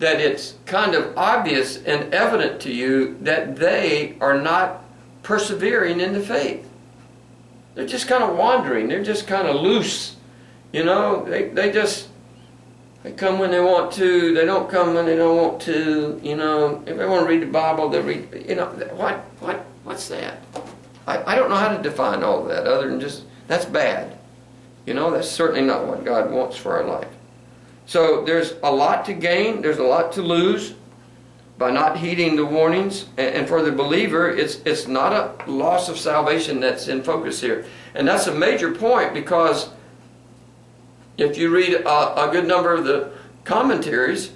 that it's kind of obvious and evident to you that they are not persevering in the faith? They're just kind of wandering. They're just kind of loose. You know, they, they just they come when they want to. They don't come when they don't want to. You know, if they want to read the Bible, they read. You know, what what what's that? I, I don't know how to define all that other than just that's bad. You know, that's certainly not what God wants for our life. So there's a lot to gain, there's a lot to lose by not heeding the warnings. And for the believer, it's, it's not a loss of salvation that's in focus here. And that's a major point because if you read a, a good number of the commentaries,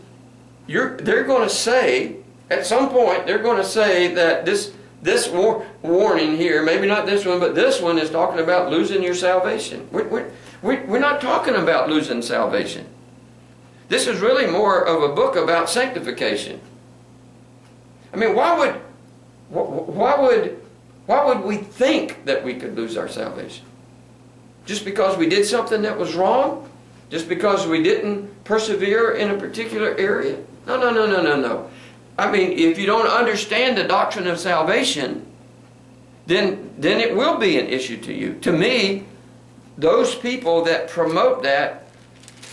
you're, they're going to say, at some point, they're going to say that this this war warning here, maybe not this one, but this one is talking about losing your salvation. We're, we're, we're not talking about losing salvation. This is really more of a book about sanctification. I mean, why would, why would, why would we think that we could lose our salvation? Just because we did something that was wrong? Just because we didn't persevere in a particular area? No, no, no, no, no, no. I mean, if you don't understand the doctrine of salvation, then, then it will be an issue to you. To me, those people that promote that,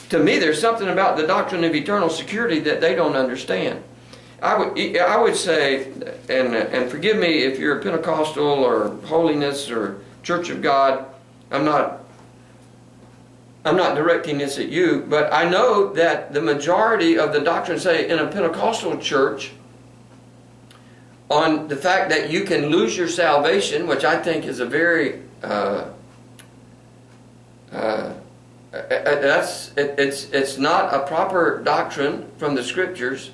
to me, there's something about the doctrine of eternal security that they don't understand. I would, I would say, and, and forgive me if you're a Pentecostal or holiness or Church of God, I'm not I'm not directing this at you, but I know that the majority of the doctrine, say in a Pentecostal church, on the fact that you can lose your salvation, which I think is a very uh, uh, that's it, it's it's not a proper doctrine from the scriptures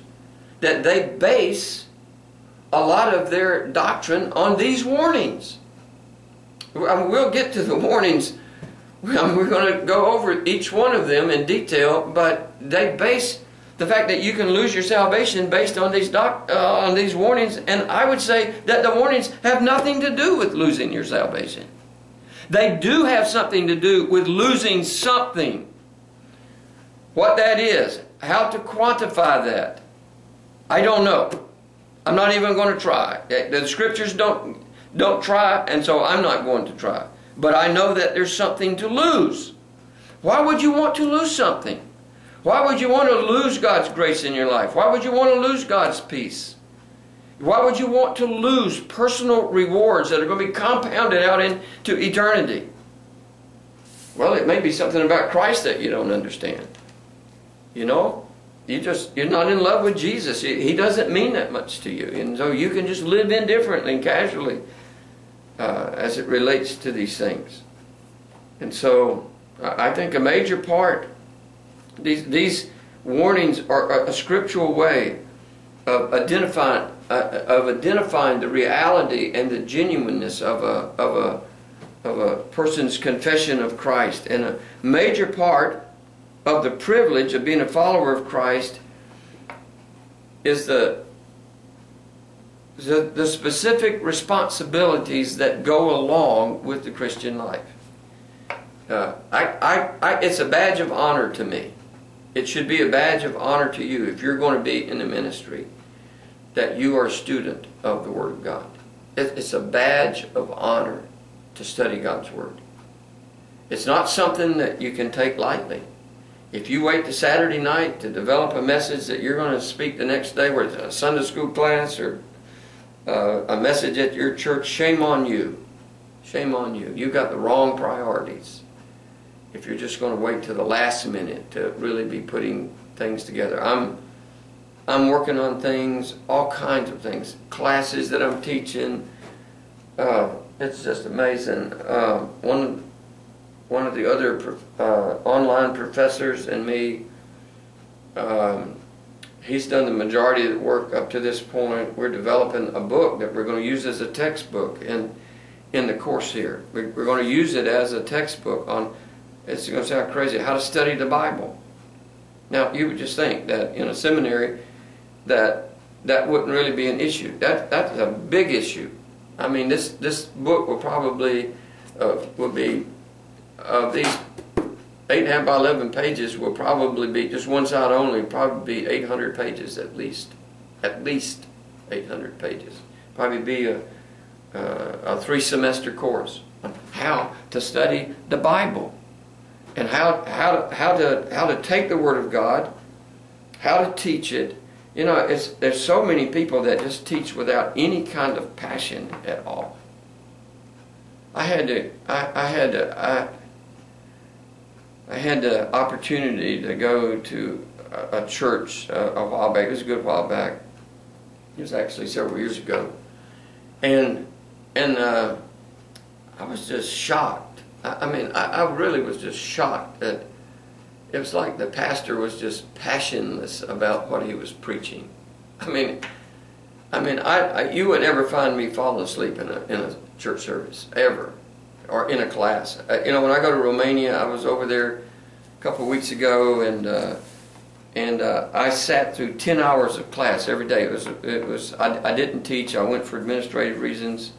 that they base a lot of their doctrine on these warnings. I mean, we'll get to the warnings. Mean, we're going to go over each one of them in detail, but they base the fact that you can lose your salvation based on these doc, uh, on these warnings, and I would say that the warnings have nothing to do with losing your salvation. They do have something to do with losing something. What that is, how to quantify that, I don't know. I'm not even going to try. The scriptures don't don't try, and so I'm not going to try. But I know that there's something to lose. Why would you want to lose something? Why would you want to lose God's grace in your life? Why would you want to lose God's peace? Why would you want to lose personal rewards that are going to be compounded out into eternity? Well, it may be something about Christ that you don't understand. You know? You just you're not in love with Jesus. He doesn't mean that much to you. And so you can just live indifferently and casually uh, as it relates to these things. And so I think a major part these, these warnings are a scriptural way of identifying, uh, of identifying the reality and the genuineness of a, of, a, of a person's confession of Christ. And a major part of the privilege of being a follower of Christ is the the, the specific responsibilities that go along with the Christian life. Uh, I, I, I, it's a badge of honor to me it should be a badge of honor to you if you're going to be in the ministry that you are a student of the Word of God. It's a badge of honor to study God's Word. It's not something that you can take lightly. If you wait to Saturday night to develop a message that you're going to speak the next day, whether it's a Sunday school class or uh, a message at your church, shame on you. Shame on you. You've got the wrong priorities if you're just going to wait to the last minute to really be putting things together. I'm I'm working on things, all kinds of things, classes that I'm teaching. Uh, it's just amazing. Uh, one one of the other uh, online professors and me, um, he's done the majority of the work up to this point. We're developing a book that we're going to use as a textbook in in the course here. We're going to use it as a textbook on it's going to sound crazy, how to study the Bible. Now, you would just think that in a seminary that that wouldn't really be an issue. That That's a big issue. I mean, this, this book will probably, uh, will be, of these 8 and a half by 11 pages will probably be, just one side only, probably be 800 pages at least. At least 800 pages. Probably be a, uh, a three semester course on how to study the Bible and how, how, how, to, how to take the Word of God, how to teach it. You know, it's, there's so many people that just teach without any kind of passion at all. I had to, I, I had to, I, I had the opportunity to go to a, church uh, a while back. It was a good while back. It was actually several years ago, and and uh, I was just shocked I, mean, I, I really was just shocked that it was like the pastor was just passionless about what he was preaching. I mean, I mean, I, I, you would never find me falling asleep in a in a church service ever, or in a class. Uh, you know, when I go to Romania, I was over there a couple of weeks ago, and uh, and uh, I sat through ten hours of class every day. It was it was I, I didn't teach. I went for administrative reasons,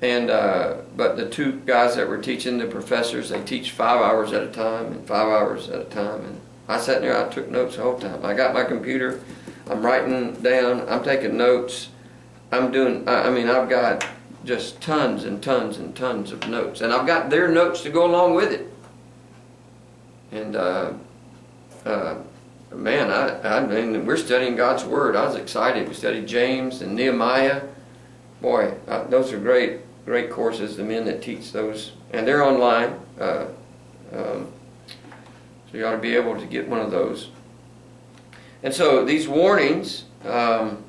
and uh, but the two guys that were teaching, the professors, they teach five hours at a time and five hours at a time. And I sat there, I took notes the whole time. I got my computer, I'm writing down, I'm taking notes. I'm doing. I mean, I've got just tons and tons and tons of notes, and I've got their notes to go along with it. And uh, uh, man, I, I mean, we're studying God's Word. I was excited. We studied James and Nehemiah. Boy, uh, those are great great courses, the men that teach those, and they're online. Uh, um, so you ought to be able to get one of those. And so these warnings um,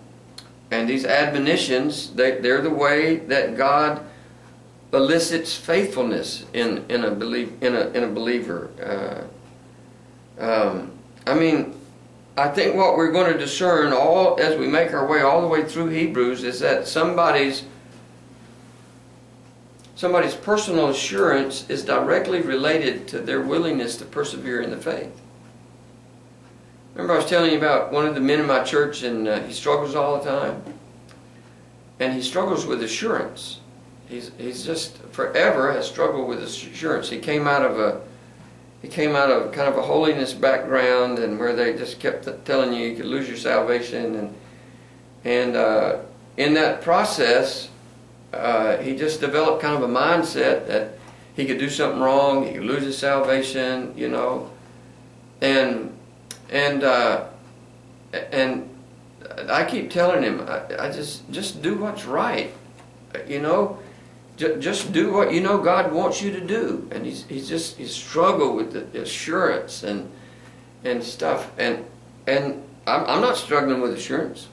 and these admonitions, they, they're the way that God elicits faithfulness in, in, a, in, a, in a believer. Uh, um, I mean, I think what we're going to discern all as we make our way all the way through Hebrews is that somebody's somebody's personal assurance is directly related to their willingness to persevere in the faith. Remember, I was telling you about one of the men in my church, and uh, he struggles all the time, and he struggles with assurance. He's he's just forever has struggled with assurance. He came out of a he came out of kind of a holiness background, and where they just kept telling you you could lose your salvation, and and uh, in that process, uh, he just developed kind of a mindset that he could do something wrong, he could lose his salvation, you know, and and uh, and I keep telling him, I, I, just just do what's right, you know, J- just do what you know God wants you to do, and he's he's just he's struggled with the assurance and and stuff, and and I'm I'm not struggling with assurance.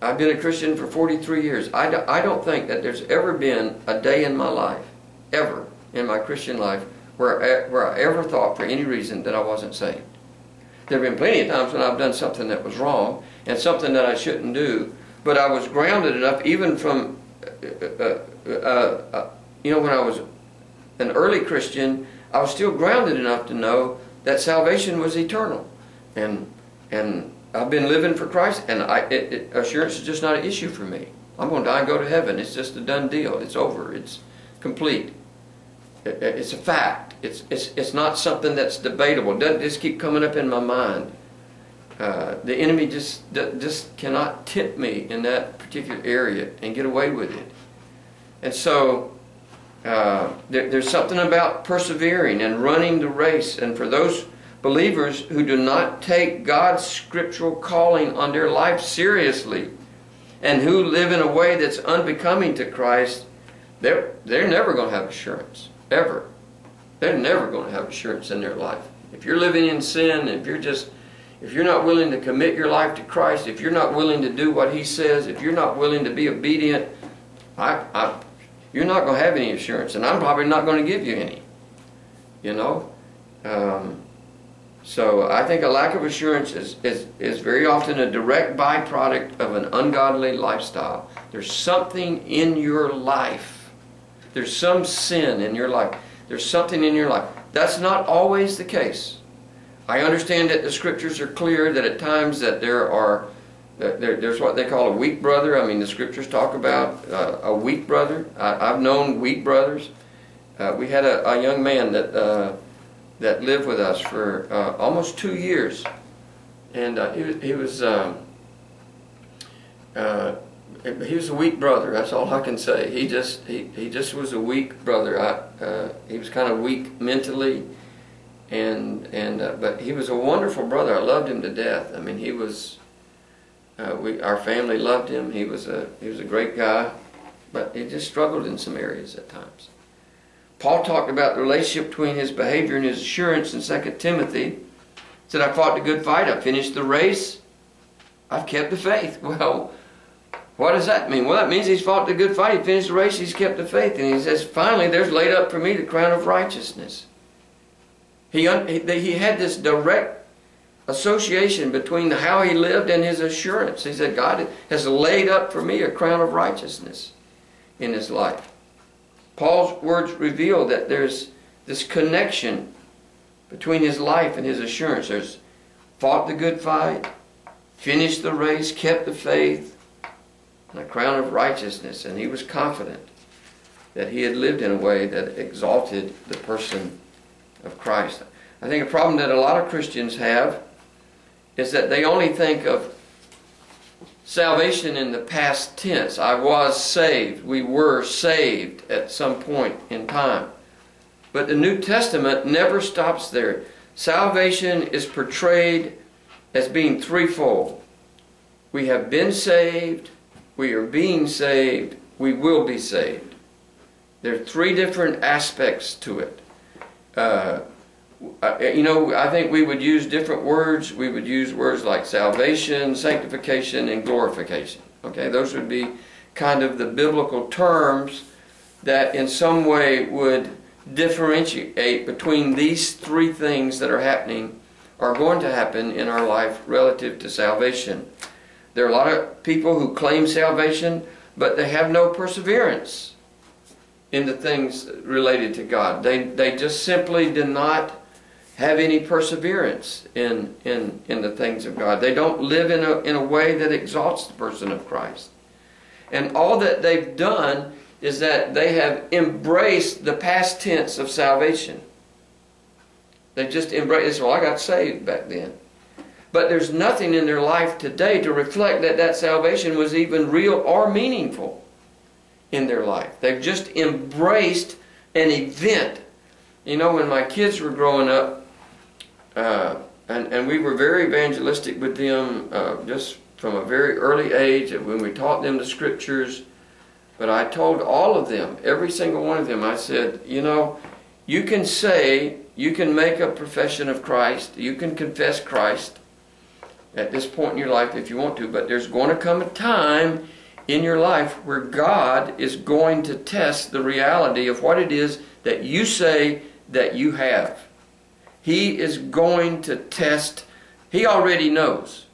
I've been a Christian for 43 years. I, do, I don't think that there's ever been a day in my life, ever in my Christian life, where where I ever thought for any reason that I wasn't saved. There have been plenty of times when I've done something that was wrong and something that I shouldn't do, but I was grounded enough, even from, uh, uh, uh, uh you know, when I was an early Christian, I was still grounded enough to know that salvation was eternal, and and I've been living for Christ, and I, it, it, assurance is just not an issue for me. I'm going to die and go to heaven. It's just a done deal. It's over. It's complete. It, it's a fact. It's, it's, it's not something that's debatable. It doesn't just keep coming up in my mind. Uh, the enemy just just cannot tip me in that particular area and get away with it. And so uh, there, there's something about persevering and running the race. And for those believers who do not take God's scriptural calling on their life seriously and who live in a way that's unbecoming to Christ, they're, they're never going to have assurance. Ever. They're never going to have assurance in their life. If you're living in sin, if you're just if you're not willing to commit your life to Christ, if you're not willing to do what He says, if you're not willing to be obedient, I, I, you're not going to have any assurance, and I'm probably not going to give you any. You know, um, so I think a lack of assurance is, is, is very often a direct byproduct of an ungodly lifestyle. There's something in your life. There's some sin in your life. There's something in your life. That's not always the case. I understand that the scriptures are clear that at times that there are there, there's what they call a weak brother. I mean, the scriptures talk about uh, a weak brother. I, have known weak brothers. Uh, we had a, a, young man that uh, that lived with us for uh, almost two years, and uh, he, he was um, uh, he was a weak brother. That's all I can say. He just he, he just was a weak brother. I, uh, he was kind of weak mentally, and and uh, but he was a wonderful brother. I loved him to death. I mean, he was. Uh, we our family loved him. He was a he was a great guy, but he just struggled in some areas at times. Paul talked about the relationship between his behavior and his assurance in 2 Timothy. He said, I fought the good fight, I finished the race, I've kept the faith. Well, what does that mean? Well, that means he's fought the good fight, he finished the race, he's kept the faith. And he says, finally, there's laid up for me the crown of righteousness. He, he had this direct association between how he lived and his assurance. He said, God has laid up for me a crown of righteousness in his life. Paul's words reveal that there's this connection between his life and his assurance. There's fought the good fight, finished the race, kept the faith, and a crown of righteousness. And he was confident that he had lived in a way that exalted the person of Christ. I think a problem that a lot of Christians have is that they only think of salvation in the past tense. I was saved. We were saved at some point in time. But the New Testament never stops there. Salvation is portrayed as being threefold. We have been saved, we are being saved, we will be saved. There are three different aspects to it. Uh, you know, I think we would use different words. We would use words like salvation, sanctification, and glorification. Okay, those would be kind of the biblical terms that in some way would differentiate between these three things that are happening are going to happen in our life relative to salvation. There are a lot of people who claim salvation, but they have no perseverance in the things related to God. They, they just simply do not have any perseverance in, in, in the things of God. They don't live in a, in a way that exalts the person of Christ. And all that they've done is that they have embraced the past tense of salvation. They just embraced, well, I got saved back then. But there's nothing in their life today to reflect that that salvation was even real or meaningful in their life. They've just embraced an event. You know, when my kids were growing up, uh, and, and we were very evangelistic with them uh, just from a very early age when we taught them the scriptures. But I told all of them, every single one of them, I said, you know, you can say, you can make a profession of Christ, you can confess Christ at this point in your life if you want to, but there's going to come a time in your life where God is going to test the reality of what it is that you say that you have. He is going to test, He already knows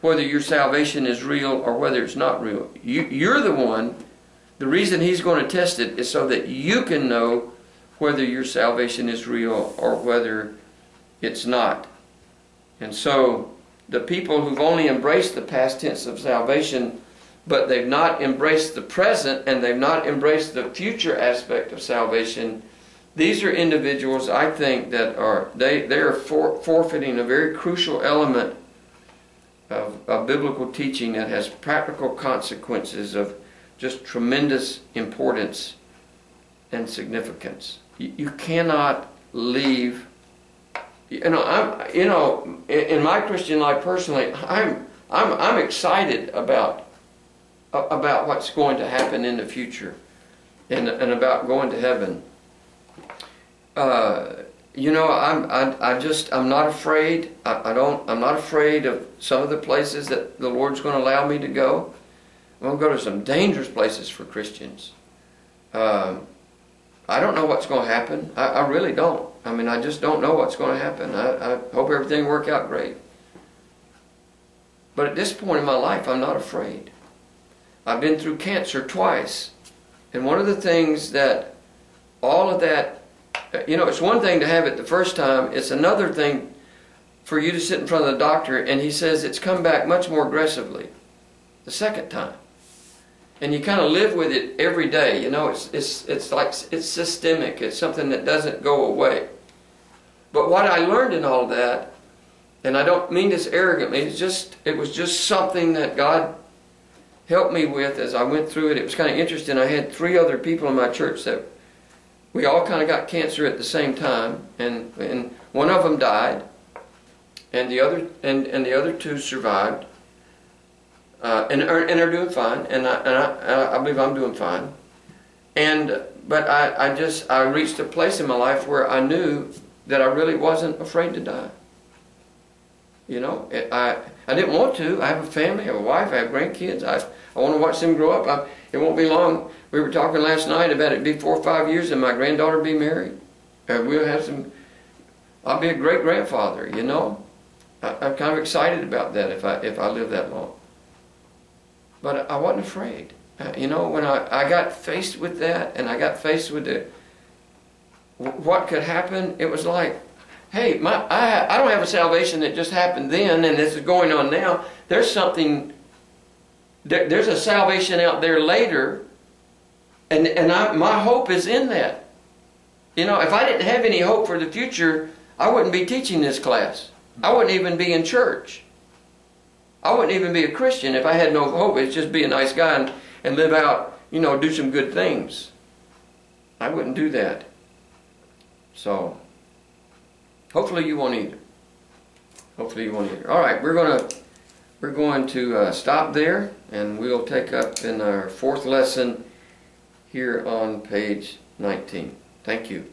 whether your salvation is real or whether it's not real. You, you're the one, the reason He's going to test it is so that you can know whether your salvation is real or whether it's not. And so, the people who've only embraced the past tense of salvation, but they've not embraced the present and they've not embraced the future aspect of salvation, these are individuals I think that are they they are for, forfeiting a very crucial element of, of biblical teaching that has practical consequences of just tremendous importance and significance. You, you cannot leave. You know, I'm. You know, in, my Christian life personally, I'm. I'm. I'm excited about about what's going to happen in the future, and and about going to heaven. Uh, you know, I'm, I, I just, I'm not afraid. I, I don't, I'm not afraid of some of the places that the Lord's going to allow me to go. I'm going to go to some dangerous places for Christians. Um, I don't know what's going to happen. I, I, really don't. I mean, I just don't know what's going to happen. I, I hope everything work out great. But at this point in my life, I'm not afraid. I've been through cancer twice. And one of the things that all of that you know, it's one thing to have it the first time, it's another thing for you to sit in front of the doctor and he says it's come back much more aggressively the second time. And you kind of live with it every day, you know, it's, it's, it's like, it's systemic, it's something that doesn't go away. But what I learned in all of that, and I don't mean this arrogantly, it's just, it was just something that God helped me with as I went through it. It was kind of interesting. I had three other people in my church that we all kind of got cancer at the same time, and, and one of them died, and the other and, and the other two survived, uh, and are, and are doing fine, and I, and I, I believe I'm doing fine, and but I, I just I reached a place in my life where I knew that I really wasn't afraid to die. You know, I I didn't want to. I have a family, I have a wife, I have grandkids. I I want to watch them grow up. I, it won't be long we were talking last night about it be four or five years and my granddaughter be married. And we'll have some, I'll be a great grandfather, you know. I, am kind of excited about that if I, if I live that long. But I wasn't afraid. Uh, you know, when I, I got faced with that and I got faced with the, what could happen, it was like, hey, my, I, I don't have a salvation that just happened then and this is going on now. There's something, there, there's a salvation out there later and, and I, my hope is in that. You know, if I didn't have any hope for the future, I wouldn't be teaching this class. I wouldn't even be in church. I wouldn't even be a Christian if I had no hope. It's just be a nice guy and, and live out, you know, do some good things. I wouldn't do that. So, hopefully you won't either. Hopefully you won't either. All right, we're going to we're going to uh, stop there, and we'll take up in our fourth lesson here on page 19. Thank you.